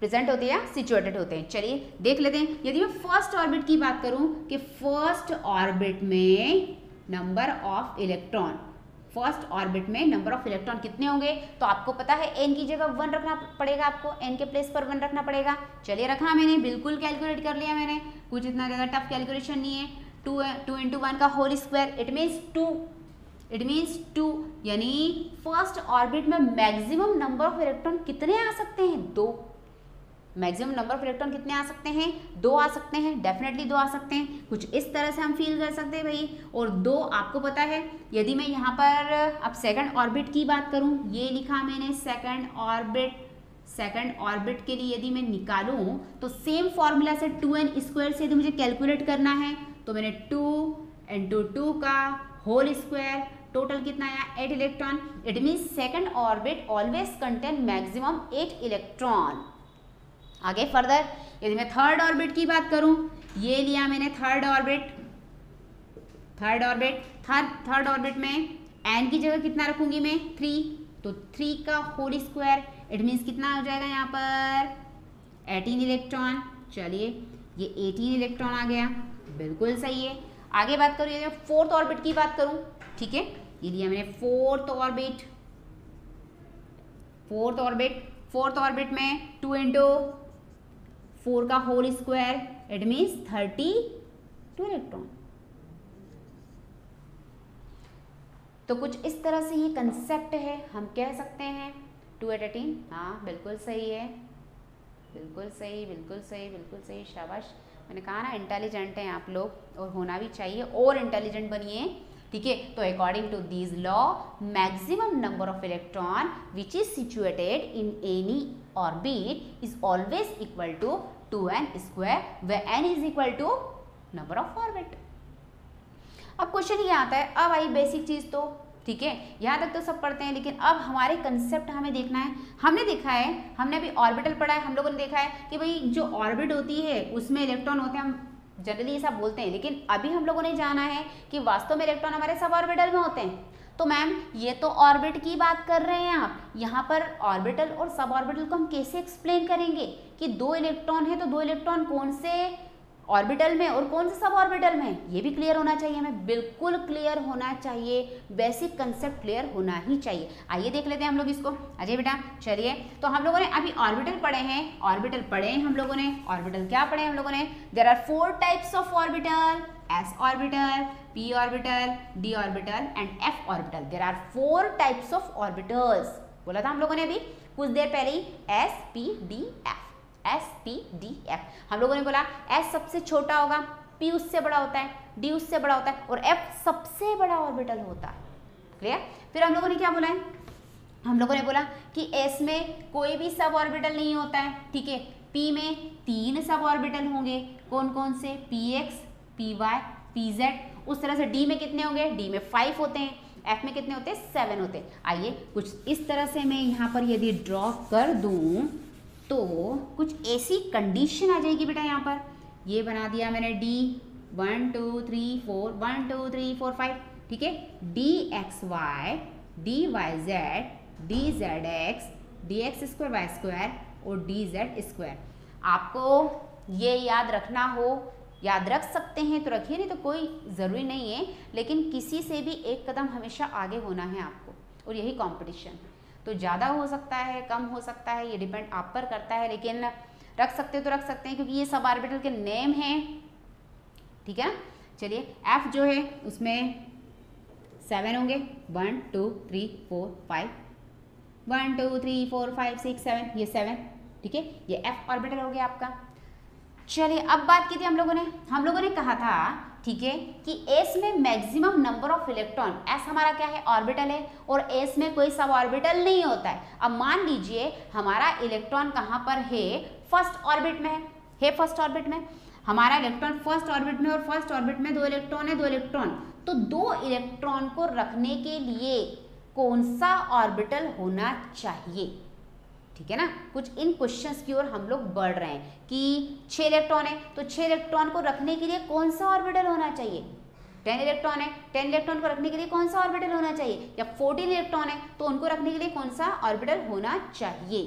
A: प्रेजेंट होते हैं या सिचुएटेड होते हैं चलिए देख लेते हैं यदि मैं फर्स्ट ऑर्बिट की बात करूं कि फर्स्ट ऑर्बिट में number of electron first orbit में नंबर ऑफ इलेक्ट्रॉन कितने होंगे तो आपको पता है एन की जगह वन रखना पड़ेगा आपको एन के प्लेस पर वन रखना पड़ेगा चलिए रखा मैंने बिल्कुल कैलकुलेट कर लिया मैंने कुछ इतना ज़्यादा टफ कैलकुलेशन नहीं है टू टू इंटू वन का whole square it means two it means two यानी फर्स्ट ऑर्बिट में मैक्सिमम नंबर ऑफ इलेक्ट्रॉन कितने आ सकते हैं दो मैक्सिमम नंबर ऑफ इलेक्ट्रॉन कितने आ सकते हैं दो आ सकते हैं डेफिनेटली दो आ सकते हैं कुछ इस तरह से हम फील कर सकते हैं भाई और दो आपको पता है यदि मैं यहाँ पर अब सेकंड ऑर्बिट की बात करूँ ये लिखा मैंने सेकंड ऑर्बिट सेकंड ऑर्बिट के लिए यदि मैं निकालू तो सेम फॉर्मूला से टू एन स्क्वायर से यदि मुझे कैलकुलेट करना है तो मैंने टू इंटू टू का होल स्क्वायर टोटल कितना आया eight electron it means second orbit always contain maximum eight electron आगे फर्दर यदि मैं थर्ड ऑर्बिट की बात करूं ये लिया मैंने third orbit third orbit third third orbit में एन की जगह कितना रखूंगी मैं थ्री तो थ्री का होल स्क्वायर इट मीन्स कितना हो जाएगा यहाँ पर एटीन इलेक्ट्रॉन चलिए ये एटीन इलेक्ट्रॉन आ गया बिल्कुल सही है आगे बात करूँ यदि मैं फोर्थ ऑर्बिट की बात करूँ ठीक है ये लिया मैंने fourth orbit fourth orbit fourth orbit में टू इंटू फोर का whole square it means thirty two electron तो कुछ इस तरह से ये कंसेप्ट है हम कह सकते हैं टू एट एटीन हाँ बिल्कुल सही है बिल्कुल सही बिल्कुल सही बिल्कुल सही शाबाश मैंने कहा ना इंटेलिजेंट हैं आप लोग और होना भी चाहिए और इंटेलिजेंट बनिए ठीक है तो according to this law maximum number of electron which is situated in any orbit is always equal to two n square where n is equal to number of orbit अब क्वेश्चन ये आता है अब आई बेसिक चीज़ तो ठीक है यहाँ तक तो सब पढ़ते हैं लेकिन अब हमारे कंसेप्ट हमें देखना है हमने देखा है हमने अभी ऑर्बिटल पढ़ा है हम लोगों ने देखा है कि भाई जो ऑर्बिट होती है उसमें इलेक्ट्रॉन होते हैं हम जनरली ऐसा बोलते हैं लेकिन अभी हम लोगों ने जाना है कि वास्तव में इलेक्ट्रॉन हमारे सब ऑर्बिटल में होते हैं तो मैम ये तो ऑर्बिट की बात कर रहे हैं आप यहाँ पर ऑर्बिटल और सब ऑर्बिटल को हम कैसे एक्सप्लेन करेंगे कि दो इलेक्ट्रॉन है तो दो इलेक्ट्रॉन कौन से ऑर्बिटल में और कौन से सब ऑर्बिटल में ये भी क्लियर होना चाहिए हमें बिल्कुल क्लियर होना चाहिए बेसिक कंसेप्ट क्लियर होना ही चाहिए आइए देख लेते हैं हम लोग इसको अजय बेटा चलिए तो हम लोगों ने अभी ऑर्बिटल पढ़े हैं ऑर्बिटल पढ़े हैं हम लोगों ने ऑर्बिटल क्या पढ़े हम लोगों ने there are four types of orbital s orbital p orbital d orbital and f orbital there are four types of orbitals बोला था हम लोगों ने अभी कुछ देर पहले ही s p d f s p d f हम लोगों ने बोला एस सबसे छोटा होगा पी उससे बड़ा होता है डी उससे बड़ा होता है और एफ सबसे बड़ा ऑर्बिटल होता है क्लियर फिर हम लोगों ने क्या बोला है हम लोगों ने बोला कि एस में कोई भी सब ऑर्बिटल नहीं होता है ठीक है पी में तीन सब ऑर्बिटल होंगे कौन कौन से p x p y p z उस तरह से डी में कितने होंगे डी में फाइव होते हैं एफ में कितने होते हैं सेवन होते हैं आइए कुछ इस तरह से मैं यहाँ पर यदि ड्रॉ कर दूँ तो कुछ ऐसी कंडीशन आ जाएगी बेटा यहाँ पर ये बना दिया मैंने d one two three four one two three four five ठीक है d x y d y z d z x d x square y square और डी जेड स्क्वायर आपको ये याद रखना हो याद रख सकते हैं तो रखिए नहीं तो कोई ज़रूरी नहीं है लेकिन किसी से भी एक कदम हमेशा आगे होना है आपको और यही कॉम्पिटिशन है तो ज़्यादा हो सकता है कम हो सकता है ये डिपेंड आप पर करता है लेकिन रख सकते हो तो रख सकते हैं क्योंकि ये सब आर्बिटल के नेम हैं ठीक है चलिए एफ जो है उसमें सेवन होंगे one two three four five one two three four five six seven ये सेवन ठीक है ये एफ ऑर्बिटल हो गया आपका चलिए अब बात की थी हम लोगों ने हम लोगों ने कहा था ठीक है कि एस में maximum number of electron s हमारा क्या है ऑर्बिटल है और एस में कोई सब ऑर्बिटल नहीं होता है अब मान लीजिए हमारा इलेक्ट्रॉन कहाँ पर है फर्स्ट ऑर्बिट में है है फर्स्ट ऑर्बिट में हमारा इलेक्ट्रॉन फर्स्ट ऑर्बिट में और फर्स्ट ऑर्बिट में दो इलेक्ट्रॉन है दो इलेक्ट्रॉन तो दो इलेक्ट्रॉन को रखने के लिए कौन सा ऑर्बिटल होना चाहिए ठीक है ना कुछ इन क्वेश्चंस की ओर हम लोग बढ़ रहे हैं कि छह इलेक्ट्रॉन है तो छह इलेक्ट्रॉन को रखने के लिए कौन सा ऑर्बिटल होना चाहिए टेन इलेक्ट्रॉन है टेन इलेक्ट्रॉन को रखने के लिए कौन सा ऑर्बिटल होना चाहिए या फोर्टीन इलेक्ट्रॉन है तो उनको रखने के लिए कौन सा ऑर्बिटल होना चाहिए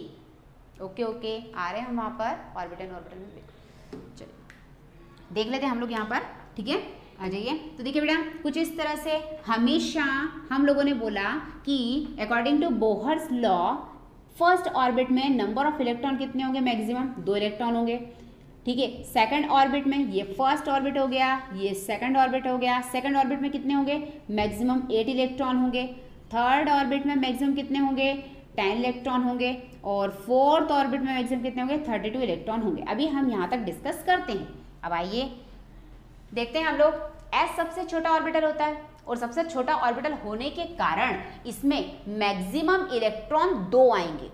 A: ओके ओके आ रहे हैं हम वहाँ पर ऑर्बिटल ऑर्बिटल में चलिए देख लेते हैं हम लोग यहाँ पर ठीक है आ जाइए तो देखिए बेटा कुछ इस तरह से हमेशा हम लोगों ने बोला कि according to Bohr's law first orbit में नंबर ऑफ इलेक्ट्रॉन कितने होंगे मैक्सिमम दो इलेक्ट्रॉन होंगे ठीक है सेकंड ऑर्बिट में ये फर्स्ट ऑर्बिट हो गया ये सेकंड ऑर्बिट हो गया सेकंड ऑर्बिट में कितने होंगे मैक्सिमम एट इलेक्ट्रॉन होंगे थर्ड ऑर्बिट में मैक्सिमम कितने होंगे टेन इलेक्ट्रॉन होंगे और फोर्थ ऑर्बिट में मैक्सिमम कितने होंगे थर्टी टू इलेक्ट्रॉन होंगे अभी हम यहाँ तक डिस्कस करते हैं अब आइए देखते हैं हम लोग एस सबसे छोटा ऑर्बिटल होता है और सबसे छोटा ऑर्बिटल होने के कारण इसमें मैक्सिमम इलेक्ट्रॉन दो आएंगे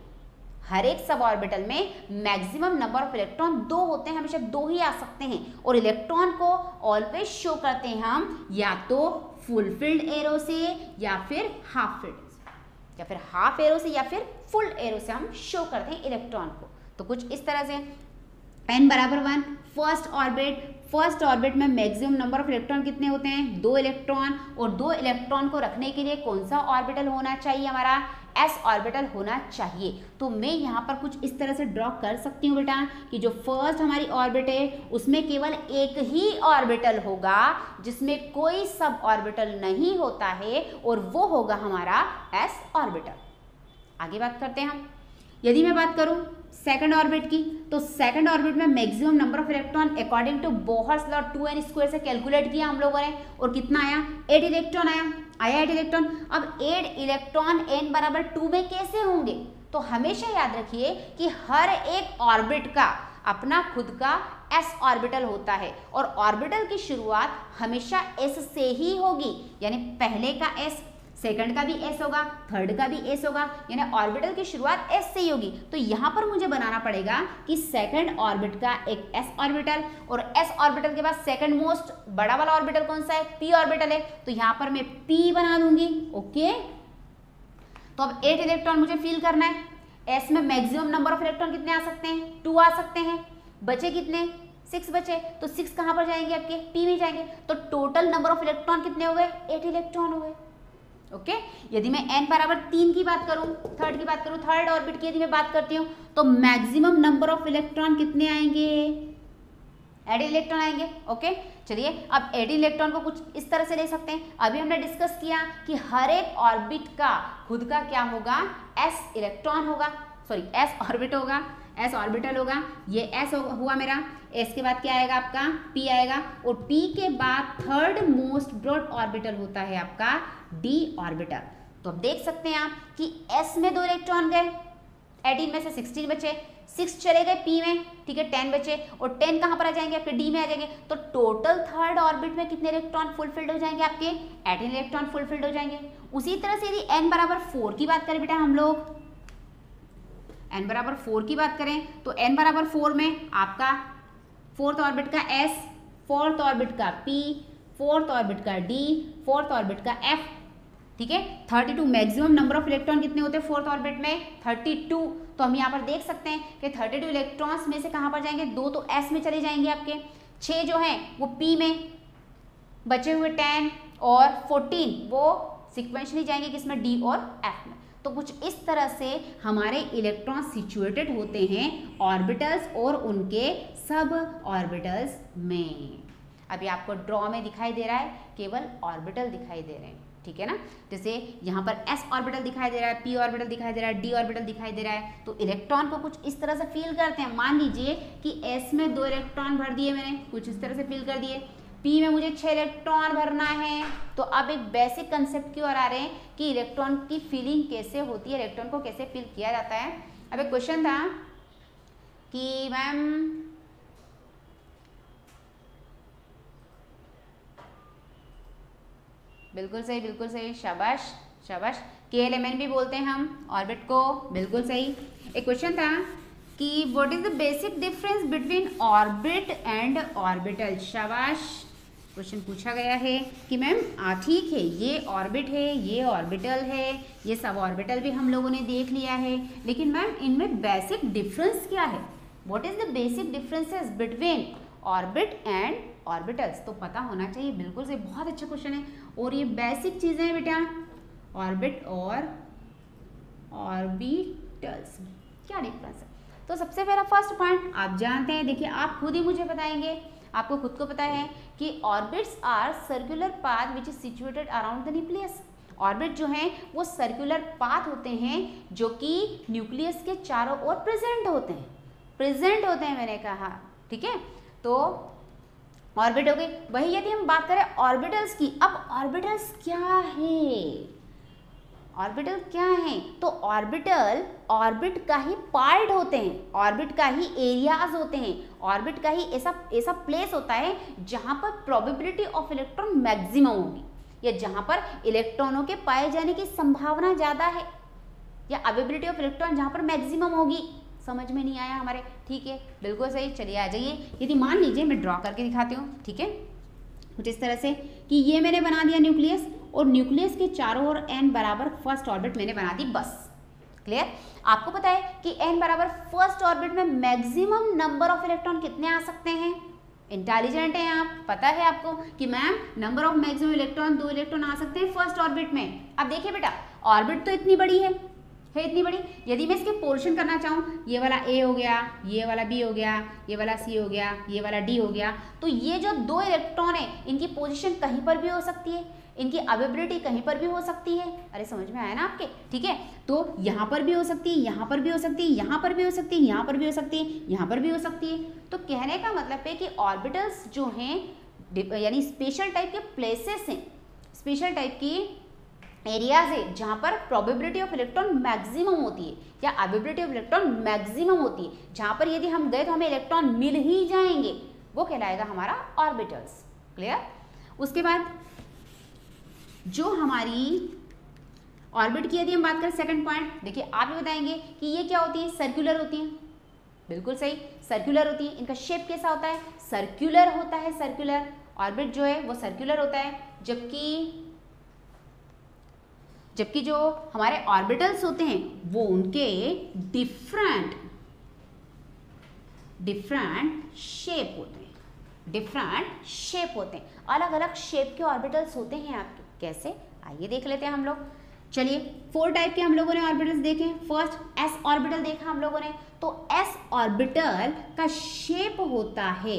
A: हर एक सब ऑर्बिटल में मैक्सिमम नंबर ऑफ इलेक्ट्रॉन दो होते हैं हमेशा दो ही आ सकते हैं और इलेक्ट्रॉन को ऑलवेज शो करते हैं हम या तो फुल फील्ड एरो से या फिर हाफ फिल्ड या फिर हाफ एरो से या फिर फुल एरो से हम शो करते हैं इलेक्ट्रॉन को तो कुछ इस तरह से एन बराबर one first orbit first orbit में मैक्सिमम नंबर ऑफ इलेक्ट्रॉन कितने होते हैं दो इलेक्ट्रॉन और दो इलेक्ट्रॉन को रखने के लिए कौन सा ऑर्बिटल होना चाहिए हमारा एस ऑर्बिटल होना चाहिए तो मैं यहाँ पर कुछ इस तरह से ड्रॉ कर सकती हूँ बेटा कि जो फर्स्ट हमारी ऑर्बिट है उसमें केवल एक ही ऑर्बिटल होगा जिसमें कोई सब ऑर्बिटल नहीं होता है और वो होगा हमारा एस ऑर्बिटल आगे बात करते हैं हम यदि मैं बात करूँ सेकंड ऑर्बिट की तो सेकंड ऑर्बिट में maximum number of electron according to Bohr's law two n square से कैलकुलेट किया हम लोगों ने और कितना आया एट इलेक्ट्रॉन आया आया एट इलेक्ट्रॉन अब एट इलेक्ट्रॉन एन बराबर टू में कैसे होंगे तो हमेशा याद रखिए कि हर एक ऑर्बिट का अपना खुद का एस ऑर्बिटल होता है और ऑर्बिटल की शुरुआत हमेशा एस से ही होगी यानी पहले का एस सेकंड का भी एस होगा थर्ड का भी एस होगा यानी ऑर्बिटल की शुरुआत एस से ही होगी तो यहाँ पर मुझे बनाना पड़ेगा कि सेकंड ऑर्बिट का एक एस ऑर्बिटल और एस ऑर्बिटल के बाद सेकंड मोस्ट बड़ा वाला ऑर्बिटल कौन सा है पी ऑर्बिटल है तो यहाँ पर मैं पी बना दूंगी ओके तो अब एट इलेक्ट्रॉन मुझे फील करना है एस में मैक्सिमम नंबर ऑफ इलेक्ट्रॉन कितने आ सकते हैं टू आ सकते हैं बचे कितने सिक्स बचे तो सिक्स कहां पर जाएंगे आपके पी में जाएंगे तो टोटल नंबर ऑफ इलेक्ट्रॉन कितने हो गए एट इलेक्ट्रॉन हो गए ओके यदि मैं एन बराबर तीन की बात करूं थर्ड की बात करूं थर्ड ऑर्बिट की यदि मैं बात करती हूं तो मैक्सिमम नंबर ऑफ इलेक्ट्रॉन कितने आएंगे एडी इलेक्ट्रॉन आएंगे ओके चलिए अब एडी इलेक्ट्रॉन को कुछ इस तरह से ले सकते हैं अभी हमने डिस्कस किया कि हर एक ऑर्बिट का खुद का क्या होगा एस इलेक्ट्रॉन होगा सॉरी एस ऑर्बिट होगा एस ऑर्बिटल होगा ये एस हुआ मेरा एस के बाद क्या आएगा आपका पी आएगा और पी के बाद थर्ड मोस्ट ब्रॉड ऑर्बिटल होता है आपका डी ऑर्बिटल तो अब देख सकते हैं आप कि एस में दो इलेक्ट्रॉन गए एटीन में से सिक्सटीन बचे सिक्स चले गए पी में ठीक है टेन बचे और टेन कहां पर आ जाएंगे आपके डी में आ जाएंगे तो टोटल थर्ड ऑर्बिट में कितने इलेक्ट्रॉन फुलफिल्ड हो जाएंगे आपके एटीन इलेक्ट्रॉन फुलफिल्ड हो जाएंगे उसी तरह से यदि एन बराबर फोर की बात करें बेटा हम लोग एन बराबर फोर की बात करें तो एन बराबर फोर में आपका फोर्थ ऑर्बिट का एस फोर्थ ऑर्बिट का पी फोर्थ ऑर्बिट का डी फोर्थ ऑर्बिट का एफ ठीक है thirty two maximum number of electron कितने होते हैं फोर्थ ऑर्बिट में थर्टी टू तो हम यहाँ पर देख सकते हैं कि थर्टी टू इलेक्ट्रॉन्स में से कहाँ पर जाएंगे दो तो एस में चले जाएंगे आपके छः जो हैं वो पी में बचे हुए टेन और फोर्टीन वो सिक्वेंशली जाएंगे किसमें डी और एफ में तो कुछ इस तरह से हमारे इलेक्ट्रॉन सिचुएटेड होते हैं ऑर्बिटल्स और उनके सब ऑर्बिटल्स में अभी आपको ड्रॉ में दिखाई दे रहा है केवल ऑर्बिटल दिखाई दे रहे हैं ठीक है ना जैसे यहाँ पर s ऑर्बिटल दिखाई दे रहा है p ऑर्बिटल दिखाई दे रहा है d ऑर्बिटल दिखाई दे रहा है तो इलेक्ट्रॉन को कुछ इस तरह से फील करते हैं मान लीजिए कि s में दो इलेक्ट्रॉन भर दिए मैंने कुछ इस तरह से फील कर दिए p में मुझे छह इलेक्ट्रॉन भरना है तो अब एक बेसिक कंसेप्ट की ओर आ रहे हैं कि इलेक्ट्रॉन की फीलिंग कैसे होती है इलेक्ट्रॉन को कैसे फील किया जाता है अब एक क्वेश्चन था कि मैम बिल्कुल सही बिल्कुल सही शाबाश शाबाश के एल एम एन भी बोलते हैं हम ऑर्बिट को बिल्कुल सही एक क्वेश्चन था कि what is the basic difference between orbit and orbital शाबाश क्वेश्चन पूछा गया है कि मैम ठीक है ये ऑर्बिट है ये ऑर्बिटल है ये सब ऑर्बिटल भी हम लोगों ने देख लिया है लेकिन मैम इनमें बेसिक डिफरेंस क्या है what is the basic differences between orbit and orbitals तो पता होना चाहिए बिल्कुल से बहुत अच्छा क्वेश्चन है और ये बेसिक चीज़ें हैं बेटा ऑर्बिट और ऑर्बिटल्स क्या डिफरेंस है तो सबसे पहला फर्स्ट पॉइंट आप जानते हैं देखिए आप खुद ही मुझे बताएंगे आपको खुद को पता है कि orbits are circular path which is situated around the nucleus orbit जो हैं वो सर्कुलर पाथ होते हैं जो कि न्यूक्लियस के चारों ओर प्रेजेंट होते हैं प्रेजेंट होते हैं मैंने कहा ठीक है तो ऑर्बिट हो गई वही यदि हम बात करें ऑर्बिटल्स की अब ऑर्बिटल्स क्या है ऑर्बिटल क्या है तो ऑर्बिटल ऑर्बिट का ही पार्ट होते हैं ऑर्बिट का ही एरियाज होते हैं ऑर्बिट का ही ऐसा ऐसा प्लेस होता है जहाँ पर प्रोबेबिलिटी ऑफ इलेक्ट्रॉन मैक्सिमम होगी या जहाँ पर इलेक्ट्रॉनों के पाए जाने की संभावना ज़्यादा है या अवेबिलिटी ऑफ इलेक्ट्रॉन जहां पर मैक्सिमम होगी समझ में नहीं आया हमारे ठीक है बिल्कुल सही चलिए आ जाइए यदि मान लीजिए मैं ड्रॉ करके दिखाती हूँ ठीक है कुछ इस तरह से कि ये मैंने बना दिया न्यूक्लियस और न्यूक्लियस के चारों ओर एन बराबर फर्स्ट ऑर्बिट मैंने बना दी बस क्लियर आपको पता है कि एन बराबर फर्स्ट ऑर्बिट में मैक्सिमम नंबर ऑफ इलेक्ट्रॉन कितने आ सकते हैं इंटेलिजेंट हैं आप पता है आपको कि ma'am number of maximum electron दो इलेक्ट्रॉन आ सकते हैं फर्स्ट ऑर्बिट में अब देखिए बेटा ऑर्बिट तो इतनी बड़ी है है इतनी बड़ी यदि मैं इसके पोर्शन करना चाहूँ ये वाला ए हो गया ये वाला बी हो गया ये वाला सी हो गया ये वाला डी हो गया तो ये जो दो इलेक्ट्रॉन है इनकी पोजिशन कहीं पर भी हो सकती है इनकी अवेबिलिटी कहीं पर भी हो सकती है अरे समझ में आया ना आपके ठीक है तो यहाँ पर भी हो सकती है यहाँ पर भी हो सकती है यहाँ पर भी हो सकती है यहाँ पर भी हो सकती है यहाँ पर भी हो सकती है तो कहने का मतलब है कि ऑर्बिटल्स जो हैं यानी स्पेशल टाइप के प्लेसेस हैं स्पेशल टाइप की एरियाज है जहाँ पर प्रोबेबिलिटी ऑफ इलेक्ट्रॉन मैक्सिमम होती है या अवेबिलिटी ऑफ इलेक्ट्रॉन मैक्सिमम होती है जहाँ पर यदि हम गए तो हमें इलेक्ट्रॉन मिल ही जाएंगे वो कहलाएगा हमारा ऑर्बिटल्स क्लियर उसके बाद जो हमारी ऑर्बिट की यदि हम बात करें सेकंड पॉइंट देखिए आप भी बताएंगे कि ये क्या होती है सर्कुलर होती है बिल्कुल सही सर्कुलर होती है इनका शेप कैसा होता है सर्कुलर होता है सर्कुलर ऑर्बिट जो है वो सर्कुलर होता है जबकि जबकि जो हमारे ऑर्बिटल्स होते हैं वो उनके डिफरेंट डिफरेंट शेप होते हैं डिफरेंट शेप होते हैं अलग अलग शेप के ऑर्बिटल्स होते हैं आपके कैसे आइए देख लेते हैं हम लोग चलिए फोर टाइप के हम लोगों ने ऑर्बिटल्स देखे फर्स्ट एस ऑर्बिटल देखा हम लोगों ने तो एस ऑर्बिटल का शेप होता है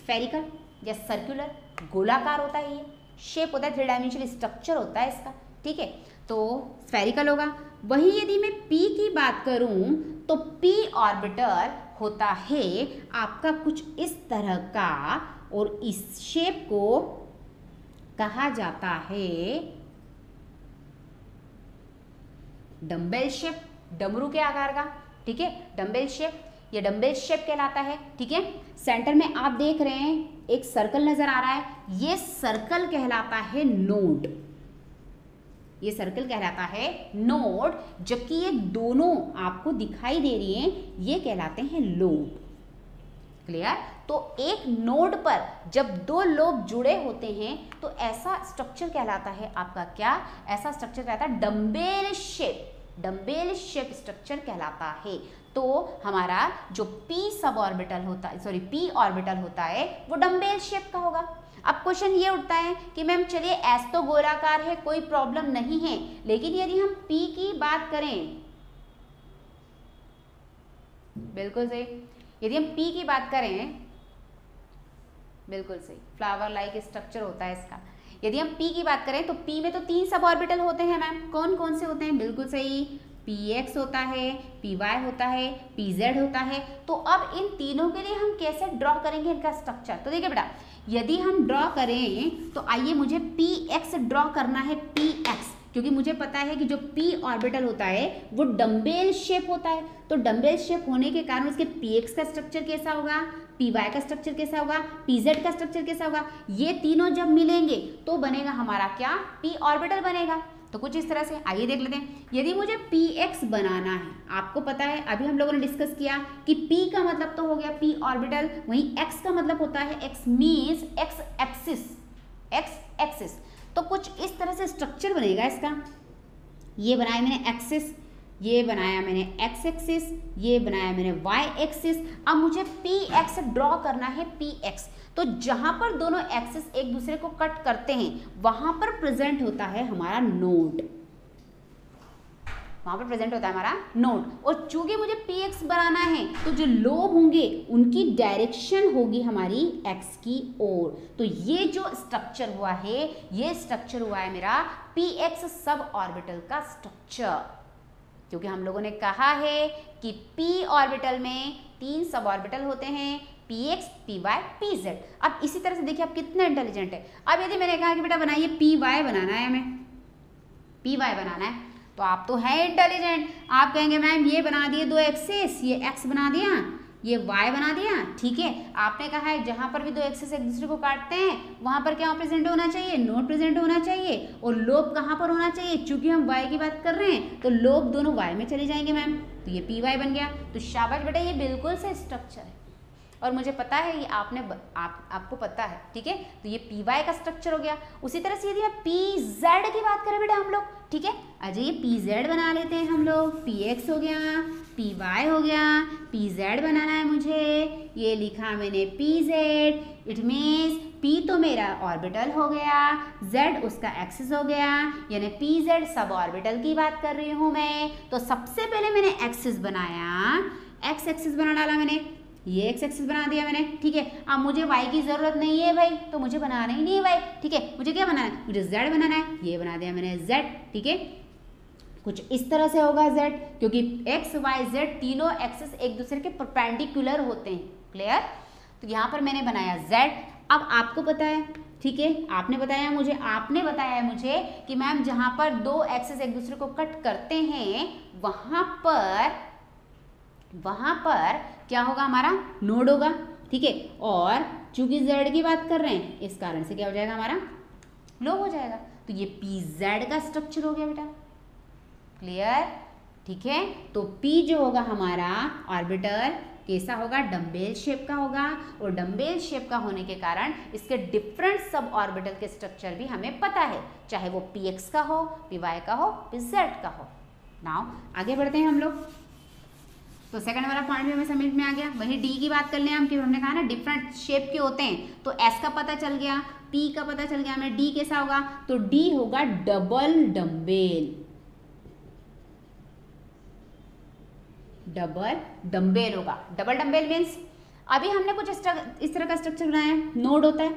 A: स्फेरिकल या सर्कुलर गोलाकार होता है ये शेप होता है थ्री डायमेंशनल स्ट्रक्चर होता है इसका ठीक है तो स्फेरिकल होगा वही यदि मैं p की बात करूं तो p ऑर्बिटर होता है आपका कुछ इस तरह का और इस शेप को कहा जाता है डम्बेल शेप डमरू के आकार का ठीक है डम्बेल शेप ये डम्बेल शेप कहलाता है ठीक है सेंटर में आप देख रहे हैं एक सर्कल नजर आ रहा है ये सर्कल कहलाता है नोड ये सर्कल कहलाता है नोड जबकि ये दोनों आपको दिखाई दे रही हैं ये कहलाते हैं लोब क्लियर तो एक नोड पर जब दो लोब जुड़े होते हैं तो ऐसा स्ट्रक्चर कहलाता है आपका क्या ऐसा स्ट्रक्चर कहलाता है dumbbell shape dumbbell shape structure कहलाता है तो हमारा जो पी सब ऑर्बिटल होता है सॉरी पी ऑर्बिटल होता है वो डम्बेल शेप का होगा अब क्वेश्चन ये उठता है कि मैम चलिए एस तो गोलाकार है कोई प्रॉब्लम नहीं है लेकिन यदि हम पी की बात करें बिल्कुल सही यदि हम पी की बात करें बिल्कुल सही फ्लावर लाइक स्ट्रक्चर होता है इसका यदि हम पी की बात करें तो पी में तो तीन सब ऑर्बिटल होते हैं मैम कौन कौन से होते हैं बिल्कुल सही पी एक्स होता है पी वाई होता है पी जेड होता है तो अब इन तीनों के लिए हम कैसे ड्रॉ करेंगे इनका स्ट्रक्चर तो देखिए बेटा यदि हम ड्रॉ करें तो आइए मुझे पी एक्स ड्रॉ करना है पी एक्स क्योंकि मुझे पता है कि जो पी ऑर्बिटल होता है वो डम्बेल शेप होता है तो डम्बेल शेप होने के कारण उसके पी एक्स का स्ट्रक्चर कैसा होगा पी वाई का स्ट्रक्चर कैसा होगा पी जेड का स्ट्रक्चर कैसा होगा ये तीनों जब मिलेंगे तो बनेगा हमारा क्या पी ऑर्बिटल बनेगा तो कुछ इस तरह से आइए देख लेते हैं यदि मुझे पी एक्स बनाना है आपको पता है अभी हम लोगों ने डिस्कस किया कि p का मतलब तो हो गया p ऑर्बिटल वहीं x का मतलब होता है x means x axis x axis तो कुछ इस तरह से स्ट्रक्चर बनेगा इसका ये बनाया मैंने एक्सिस ये बनाया मैंने एक्स एक्सिस ये बनाया मैंने वाई एक्सिस अब मुझे पी एक्स ड्रॉ करना है पी एक्स तो जहां पर दोनों एक्सेस एक दूसरे को कट करते हैं वहां पर प्रेजेंट होता है हमारा नोड वहां पर प्रेजेंट होता है हमारा नोड और चूंकि मुझे पी एक्स बनाना है तो जो लोब होंगे उनकी डायरेक्शन होगी हमारी एक्स की ओर तो ये जो स्ट्रक्चर हुआ है ये स्ट्रक्चर हुआ है मेरा पी एक्स सब ऑर्बिटल का स्ट्रक्चर क्योंकि हम लोगों ने कहा है कि पी ऑर्बिटल में तीन सब ऑर्बिटल होते हैं p x p y p z अब इसी तरह से देखिए आप कितना इंटेलिजेंट है अब यदि मैंने कहा कि बेटा बनाइए पी वाई बनाना है हमें पी वाई बनाना है तो आप तो है इंटेलिजेंट आप कहेंगे मैम ये बना दिए दो एक्सेस ये एक्स बना दिया ये y बना दिया ठीक है आपने कहा है जहाँ पर भी दो एक्सेस एक दूसरे को काटते हैं वहाँ पर क्या प्रेजेंट होना चाहिए नोट प्रेजेंट होना चाहिए और लोब कहाँ पर होना चाहिए चूंकि हम y की बात कर रहे हैं तो लोब दोनों y में चले जाएंगे मैम तो ये पी वाई बन गया तो शाबाश बेटा ये बिल्कुल से स्ट्रक्चर है और मुझे पता है ये आपने आप आपको पता है ठीक है तो ये पी वाई का स्ट्रक्चर हो गया उसी तरह से यदि आप पी जेड की बात करें बेटा हम लोग ठीक है अजय ये पी जेड बना लेते हैं हम लोग पी एक्स हो गया पी वाई हो गया पी जेड बनाना है मुझे ये लिखा मैंने p z it means p तो मेरा ऑर्बिटल हो गया जेड उसका एक्सिस हो गया यानी पी जेड सब ऑर्बिटल की बात कर रही हूँ मैं तो सबसे पहले मैंने एक्सिस बनाया एक्स एक्सिस बना डाला मैंने ये एक्स एक्सिस बना दिया मैंने ठीक है अब मुझे वाई की ज़रूरत नहीं है भाई तो मुझे बनाना ही नहीं है वाई ठीक है मुझे क्या बनाना है मुझे जेड बनाना है ये बना दिया मैंने जेड ठीक है कुछ इस तरह से होगा जेड क्योंकि एक्स वाई जेड तीनों एक्सेस एक दूसरे के परपेंडिकुलर होते हैं क्लियर तो यहाँ पर मैंने बनाया जेड अब आपको पता है ठीक है आपने बताया मुझे आपने बताया है मुझे कि मैम जहाँ पर दो एक्सेस एक दूसरे को कट करते हैं वहाँ पर वहां पर क्या होगा हमारा नोड होगा ठीक है और चूंकि जेड की बात कर रहे हैं इस कारण से क्या हो जाएगा हमारा लो हो जाएगा तो ये पी जेड का स्ट्रक्चर हो गया बेटा क्लियर ठीक है तो पी जो होगा हमारा ऑर्बिटर कैसा होगा डम्बेल शेप का होगा और डम्बेल शेप का होने के कारण इसके डिफरेंट सब ऑर्बिटल के स्ट्रक्चर भी हमें पता है चाहे वो पी एक्स का हो पी वाई का हो पी जेड का हो नाउ आगे बढ़ते हैं हम लोग तो सेकंड वाला पॉइंट भी हमें समझ में आ गया वही डी की बात कर ले हम कि हमने कहा ना डिफरेंट शेप के होते हैं तो एस का पता चल गया पी का पता चल गया हमें डी कैसा होगा तो डी होगा डबल डम्बेल डबल डम्बेल होगा डबल डम्बेल मीन्स अभी हमने कुछ इस तरह का स्ट्रक्चर बनाया है नोड होता है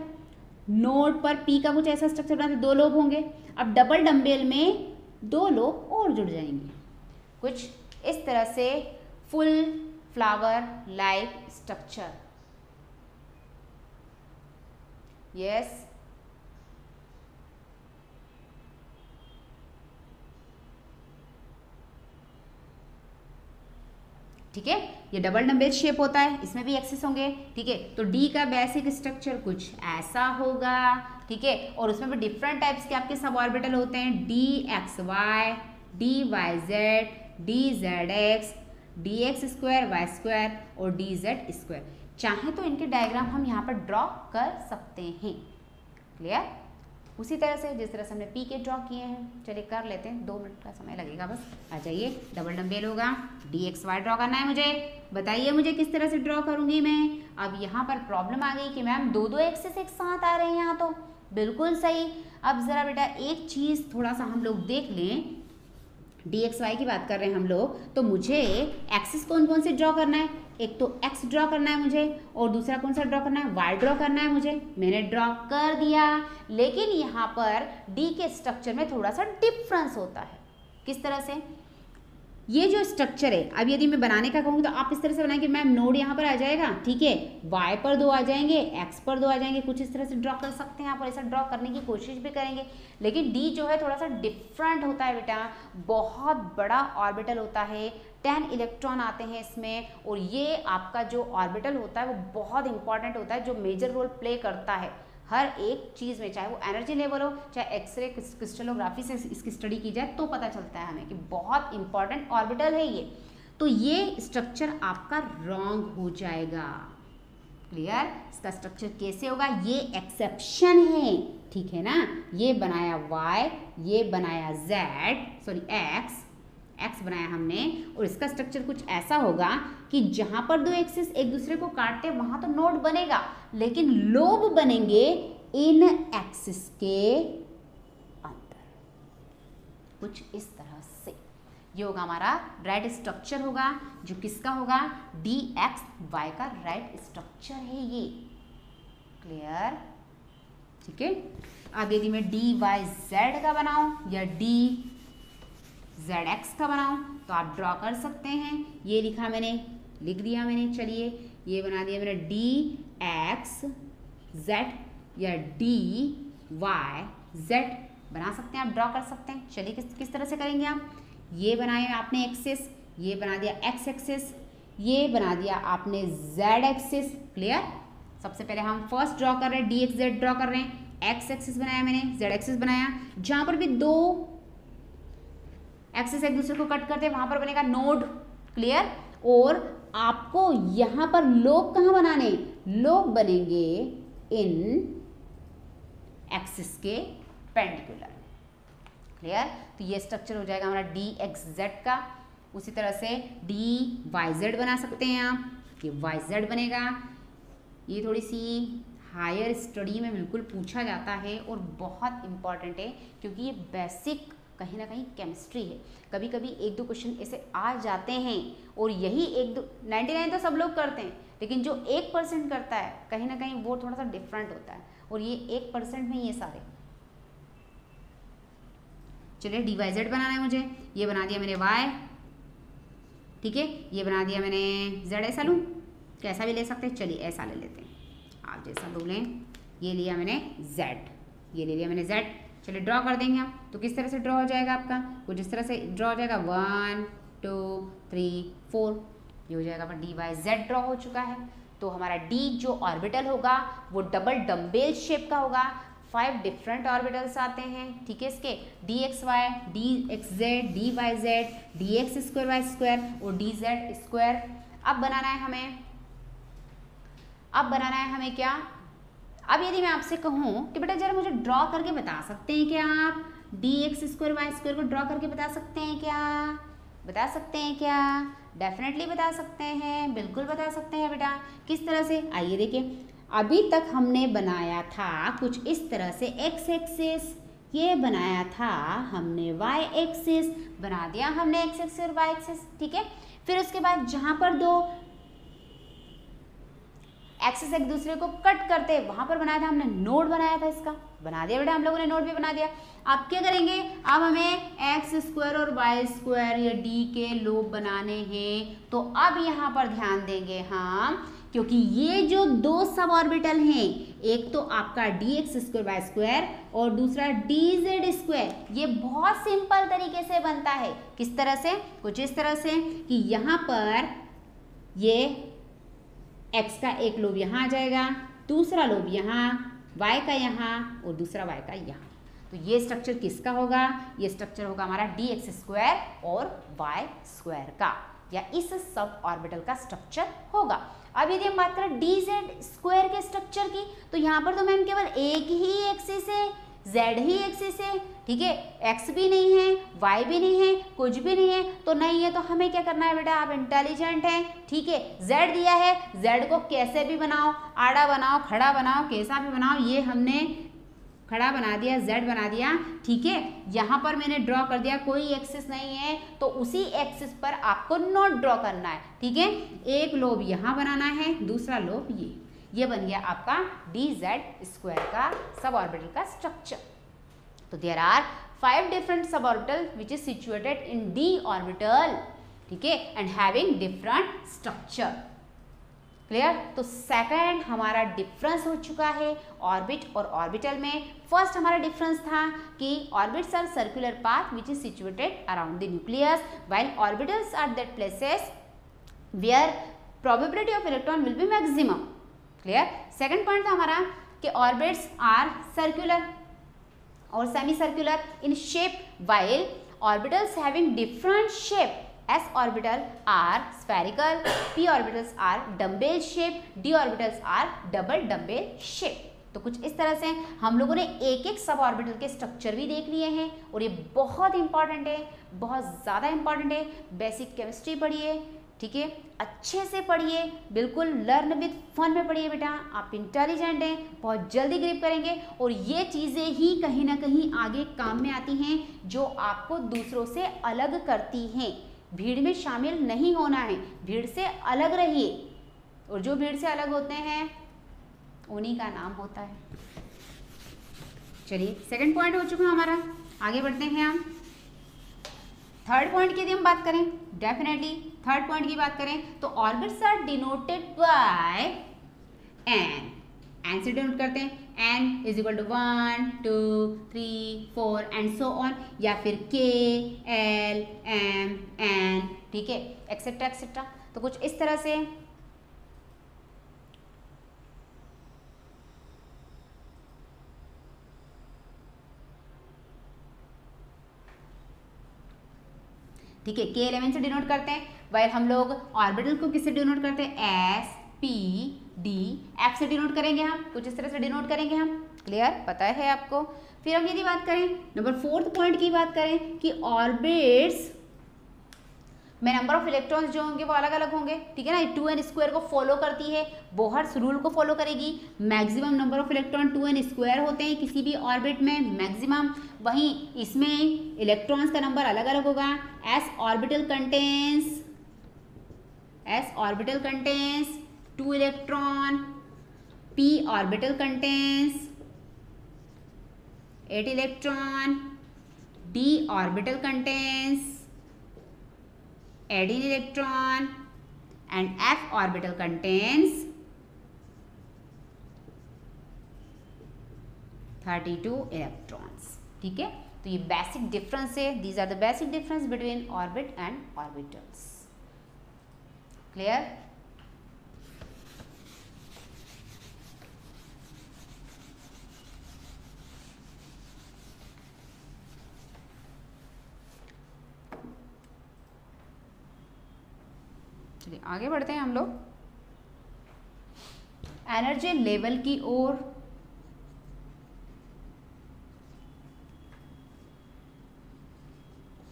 A: नोड पर पी का कुछ ऐसा स्ट्रक्चर बनाया तो दो लोग होंगे अब डबल डम्बेल में दो लोग और जुड़ जाएंगे कुछ इस तरह से full flower like structure yes ठीक है ये डबल डम्बेल शेप होता है इसमें भी एक्सेस होंगे ठीक है तो डी का बेसिक स्ट्रक्चर कुछ ऐसा होगा ठीक है और उसमें भी डिफरेंट टाइप्स के आपके सब ऑर्बिटल होते हैं d x y d y z d z x d x square y square और डी जेड स्क्वायर चाहे तो इनके डायग्राम हम यहाँ पर ड्रॉ कर सकते हैं क्लियर उसी तरह से जिस तरह से हमने पी के ड्रॉ किए हैं चलिए कर लेते हैं दो मिनट का समय लगेगा बस आ जाइए डबल डम्बेल होगा डी एक्स वाई ड्रॉ करना है मुझे बताइए मुझे किस तरह से ड्रॉ करूंगी मैं अब यहाँ पर प्रॉब्लम आ गई कि मैम दो दो एक्सेस एक साथ आ रहे हैं यहाँ तो बिल्कुल सही अब ज़रा बेटा एक चीज़ थोड़ा सा हम लोग देख लें डी एक्स वाई की बात कर रहे हैं हम लोग तो मुझे एक्सिस कौन कौन से ड्रॉ करना है एक तो एक्स ड्रॉ करना है मुझे और दूसरा कौन सा ड्रॉ करना है वाई ड्रॉ करना है मुझे मैंने ड्रॉ कर दिया लेकिन यहाँ पर डी के स्ट्रक्चर में थोड़ा सा डिफरेंस होता है किस तरह से ये जो स्ट्रक्चर है अब यदि मैं बनाने का कहूँगी तो आप इस तरह से बनाएंगे मैम नोड यहाँ पर आ जाएगा ठीक है वाई पर दो आ जाएंगे एक्स पर दो आ जाएंगे कुछ इस तरह से ड्रॉ कर सकते हैं आप और ऐसा ड्रॉ करने की कोशिश भी करेंगे लेकिन डी जो है थोड़ा सा डिफरेंट होता है बेटा बहुत बड़ा ऑर्बिटल होता है टेन इलेक्ट्रॉन आते हैं इसमें और ये आपका जो ऑर्बिटल होता है वो बहुत इंपॉर्टेंट होता है जो मेजर रोल प्ले करता है हर एक चीज़ में चाहे वो एनर्जी लेवल हो चाहे एक्सरे क्रिस्टलोग्राफी से इसकी स्टडी की जाए तो पता चलता है हमें कि बहुत इंपॉर्टेंट ऑर्बिटल है ये तो ये स्ट्रक्चर आपका रॉन्ग हो जाएगा क्लियर इसका स्ट्रक्चर कैसे होगा ये एक्सेप्शन है ठीक है ना ये बनाया वाई ये बनाया जेड सॉरी एक्स एक्स बनाया हमने और इसका स्ट्रक्चर कुछ ऐसा होगा कि जहां पर दो एक्सिस एक दूसरे को काटते वहां तो नोड बनेगा लेकिन लोब बनेंगे इन एक्सिस के अंदर कुछ इस तरह से ये होगा हमारा राइट स्ट्रक्चर होगा जो किसका होगा डी एक्स वाई का राइट स्ट्रक्चर है ये क्लियर ठीक है अब यदि मैं डी वाई जेड का बनाऊं या डी जेड एक्स का बनाऊं तो आप ड्रॉ कर सकते हैं ये लिखा मैंने लिख दिया मैंने चलिए ये बना दिया मैंने डी एक्स जेड या डी वाई जेड बना सकते हैं आप ड्रॉ कर सकते हैं चलिए किस किस तरह से करेंगे आप ये बनाए आपने एक्सेस ये बना दिया एक्स एक्सेस ये बना दिया आपने जेड एक्सेस क्लियर सबसे पहले हम फर्स्ट ड्रॉ कर रहे हैं डी एक्स जेड ड्रॉ कर रहे हैं एक्स एक्सेस बनाया मैंने जेड एक्सेस बनाया जहां पर भी दो एक्सेस एक दूसरे को कट करते हैं वहां पर बनेगा नोड क्लियर और आपको यहां पर लोग कहां बनाने लोग बनेंगे इन एक्सिस के पेंडिकुलर क्लियर तो ये स्ट्रक्चर हो जाएगा हमारा डी एक्स जेड का उसी तरह से डी वाई जेड बना सकते हैं आप ये वाई जेड बनेगा ये थोड़ी सी हायर स्टडी में बिल्कुल पूछा जाता है और बहुत इंपॉर्टेंट है क्योंकि ये बेसिक कहीं ना कहीं केमिस्ट्री है कभी कभी एक दो क्वेश्चन ऐसे आ जाते हैं और यही एक दो नाइन्टी नाइन तो सब लोग करते हैं लेकिन जो एक परसेंट करता है कहीं ना कहीं वो थोड़ा सा डिफरेंट होता है और ये एक परसेंट में ये सारे चलिए डिवाइजेड बनाना है मुझे ये बना दिया मैंने वाई ठीक है ये बना दिया मैंने जेड ऐसा लूँ कैसा भी ले सकते हैं चलिए ऐसा ले लेते हैं आप जैसा लें ये लिया मैंने जेड ये ले लिया मैंने जेड चलिए ड्रॉ कर देंगे हम तो किस तरह से ड्रॉ हो जाएगा आपका वो जिस तरह से ड्रॉ हो जाएगा वन टू थ्री फोर ये हो जाएगा अपना डी वाई जेड ड्रॉ हो चुका है तो हमारा डी जो ऑर्बिटल होगा वो डबल डम्बेल शेप का होगा फाइव डिफरेंट ऑर्बिटल्स आते हैं ठीक है इसके d x y d x z d y z d x square y square और डी जेड स्क्वायर अब बनाना है हमें अब बनाना है हमें क्या अब यदि मैं आपसे कहूँ कि बेटा जरा मुझे ड्रॉ करके बता सकते हैं क्या आप d x square y square को ड्रॉ करके बता सकते हैं क्या बता सकते हैं क्या डेफिनेटली बता सकते हैं बिल्कुल बता सकते हैं बेटा किस तरह से आइए देखिए अभी तक हमने बनाया था कुछ इस तरह से एक्स एक्सेस ये बनाया था हमने y एक्सिस बना दिया हमने x एक्सिस और y एक्सिस ठीक है फिर उसके बाद जहाँ पर दो एक्सेस एक दूसरे को कट करते हैं वहाँ पर बनाया था हमने नोड बनाया था इसका बना दिया बेटा हम लोगों ने नोड भी बना दिया आप क्या करेंगे अब हमें एक्स स्क्वायर और वाई स्क्वायर या डी के लोब बनाने हैं तो अब यहाँ पर ध्यान देंगे हम क्योंकि ये जो दो सब ऑर्बिटल हैं एक तो आपका d x square y square और दूसरा डी जेड स्क्वायर ये बहुत सिंपल तरीके से बनता है किस तरह से कुछ इस तरह से कि यहाँ पर ये एक्स का एक लोब यहाँ आ जाएगा दूसरा लोब यहाँ वाई का यहाँ और दूसरा वाई का यहाँ तो ये स्ट्रक्चर किसका होगा ये स्ट्रक्चर होगा हमारा डी एक्स स्क्वायर और वाई स्क्वायर का या इस सब ऑर्बिटल का स्ट्रक्चर होगा अब यदि हम बात करें डी जेड स्क्वायर के स्ट्रक्चर की तो यहाँ पर तो मैम केवल एक ही एक्सिस है जेड ही एक्सिस है ठीक है एक्स भी नहीं है वाई भी नहीं है कुछ भी नहीं है तो नहीं है तो हमें क्या करना है बेटा आप इंटेलिजेंट हैं ठीक है जेड दिया है जेड को कैसे भी बनाओ आड़ा बनाओ खड़ा बनाओ कैसा भी बनाओ ये हमने खड़ा बना दिया जेड बना दिया ठीक है यहाँ पर मैंने ड्रॉ कर दिया कोई एक्सिस नहीं है तो उसी एक्सिस पर आपको नोट ड्रॉ करना है ठीक है एक लोब यहाँ बनाना है दूसरा लोब ये ये बन गया आपका डी जेड स्क्वायर का सब ऑर्बिटल का स्ट्रक्चर तो there are five different sub orbital which is situated in d orbital ठीक है and having different structure clear तो सेकंड हमारा डिफरेंस हो चुका है ऑर्बिट और ऑर्बिटल में फर्स्ट हमारा डिफरेंस था कि orbits are circular path which is situated around the nucleus while orbitals are that places where probability of electron will be maximum clear second point था हमारा कि ऑर्बिट्स आर सर्कुलर और semi circular in shape while orbitals having different shape s orbital are spherical p orbitals are dumbbell shape d orbitals are double dumbbell shape तो कुछ इस तरह से हम लोगों ने एक एक सब ऑर्बिटल के स्ट्रक्चर भी देख लिए हैं और ये बहुत इंपॉर्टेंट है बहुत ज़्यादा इंपॉर्टेंट है बेसिक केमिस्ट्री पढ़िए ठीक है अच्छे से पढ़िए बिल्कुल लर्न विद फन में पढ़िए बेटा आप इंटेलिजेंट हैं बहुत जल्दी ग्रिप करेंगे और ये चीज़ें ही कहीं ना कहीं आगे काम में आती हैं जो आपको दूसरों से अलग करती हैं भीड़ में शामिल नहीं होना है भीड़ से अलग रहिए और जो भीड़ से अलग होते हैं उन्हीं का नाम होता है चलिए सेकंड पॉइंट हो चुका हमारा आगे बढ़ते हैं हम थर्ड पॉइंट की यदि हम बात करें डेफिनेटली थर्ड पॉइंट की बात करें तो orbits are denoted by n n से डिनोट करते हैं n is equal to one two three four and so on या फिर के एल एम एन ठीक है एक्सेट्रा एक्सेट्रा तो कुछ इस तरह से ठीक है के एलेवन से डिनोट करते हैं वायर हम लोग ऑर्बिटल को किससे डिनोट करते हैं एस पी डी एफ से डिनोट करेंगे हम कुछ इस तरह से डिनोट करेंगे हम क्लियर पता है आपको फिर हम यदि बात करें नंबर फोर्थ पॉइंट की बात करें कि ऑर्बिट्स में नंबर ऑफ इलेक्ट्रॉन्स जो होंगे वो अलग अलग होंगे ठीक है ना टू एन स्क्वायर को फॉलो करती है बोहर्स रूल को फॉलो करेगी maximum number of electron two n square होते हैं किसी भी ऑर्बिट में मैक्सिमम वहीं इसमें इलेक्ट्रॉन्स का नंबर अलग अलग होगा s orbital contains s orbital contains two electron p orbital contains eight electron d orbital contains eighteen electron and f orbital contains thirty two electrons ठीक है तो ये बेसिक डिफरेंस है these are the basic difference between orbit and orbitals clear चलिए आगे बढ़ते हैं हम लोग एनर्जी लेवल की ओर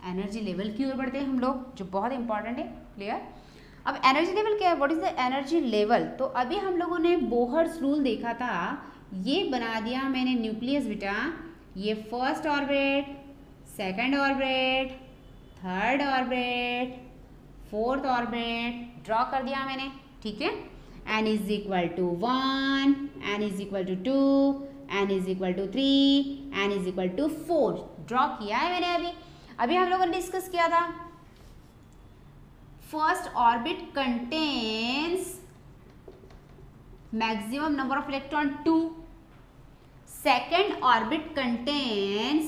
A: एनर्जी लेवल की ओर बढ़ते हैं हम लोग जो बहुत इंपॉर्टेंट है क्लियर अब एनर्जी लेवल क्या है what is the energy level तो अभी हम लोगों ने बोहर्स रूल देखा था ये बना दिया मैंने न्यूक्लियस बेटा ये first orbit second orbit third orbit fourth orbit draw कर दिया मैंने ठीक है n is equal to one n is equal to two n is equal to three n is equal to four draw किया है मैंने अभी अभी हम लोगों ने डिस्कस किया था first orbit contains maximum number of electron 2 second orbit contains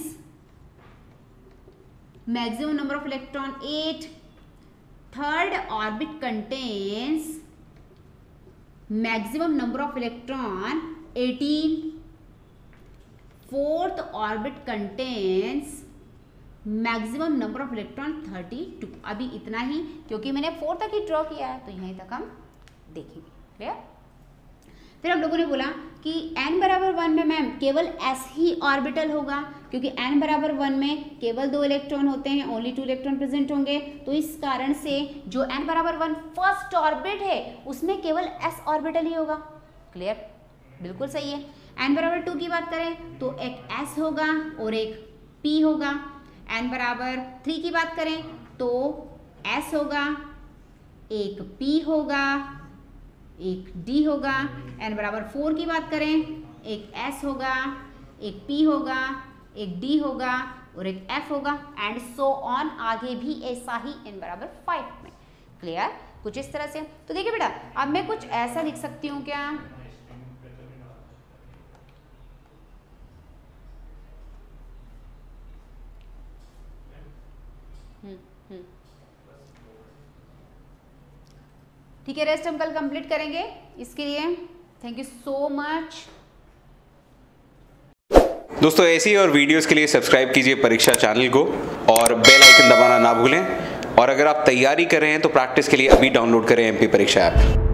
A: maximum number of electron 8 third orbit contains maximum number of electron 18 fourth orbit contains maximum number of electron 32 अभी इतना ही क्योंकि मैंने फोर तक ही ड्रॉ किया है तो यहीं तक हम देखेंगे क्लियर फिर हम लोगों ने बोला कि n बराबर वन में मैम केवल s ही ऑर्बिटल होगा क्योंकि n बराबर वन में केवल दो इलेक्ट्रॉन होते हैं ओनली टू इलेक्ट्रॉन प्रेजेंट होंगे तो इस कारण से जो n बराबर वन फर्स्ट ऑर्बिट है उसमें केवल s ऑर्बिटल ही होगा क्लियर बिल्कुल सही है n बराबर टू की बात करें तो एक s होगा और एक p होगा एन बराबर थ्री की बात करें तो एस होगा एक पी होगा एक डी होगा एन बराबर फोर की बात करें एक एस होगा एक पी होगा एक डी होगा और एक एफ होगा एंड सो ऑन आगे भी ऐसा ही एन बराबर फाइव में क्लियर कुछ इस तरह से तो देखिए बेटा अब मैं कुछ ऐसा लिख सकती हूँ क्या ठीक है रेस्ट हम कल कंप्लीट करेंगे इसके लिए थैंक यू सो मच
B: दोस्तों ऐसी और वीडियोस के लिए सब्सक्राइब कीजिए परीक्षा चैनल को और बेल आइकन दबाना ना भूलें और अगर आप तैयारी कर रहे हैं तो प्रैक्टिस के लिए अभी डाउनलोड करें एमपी परीक्षा ऐप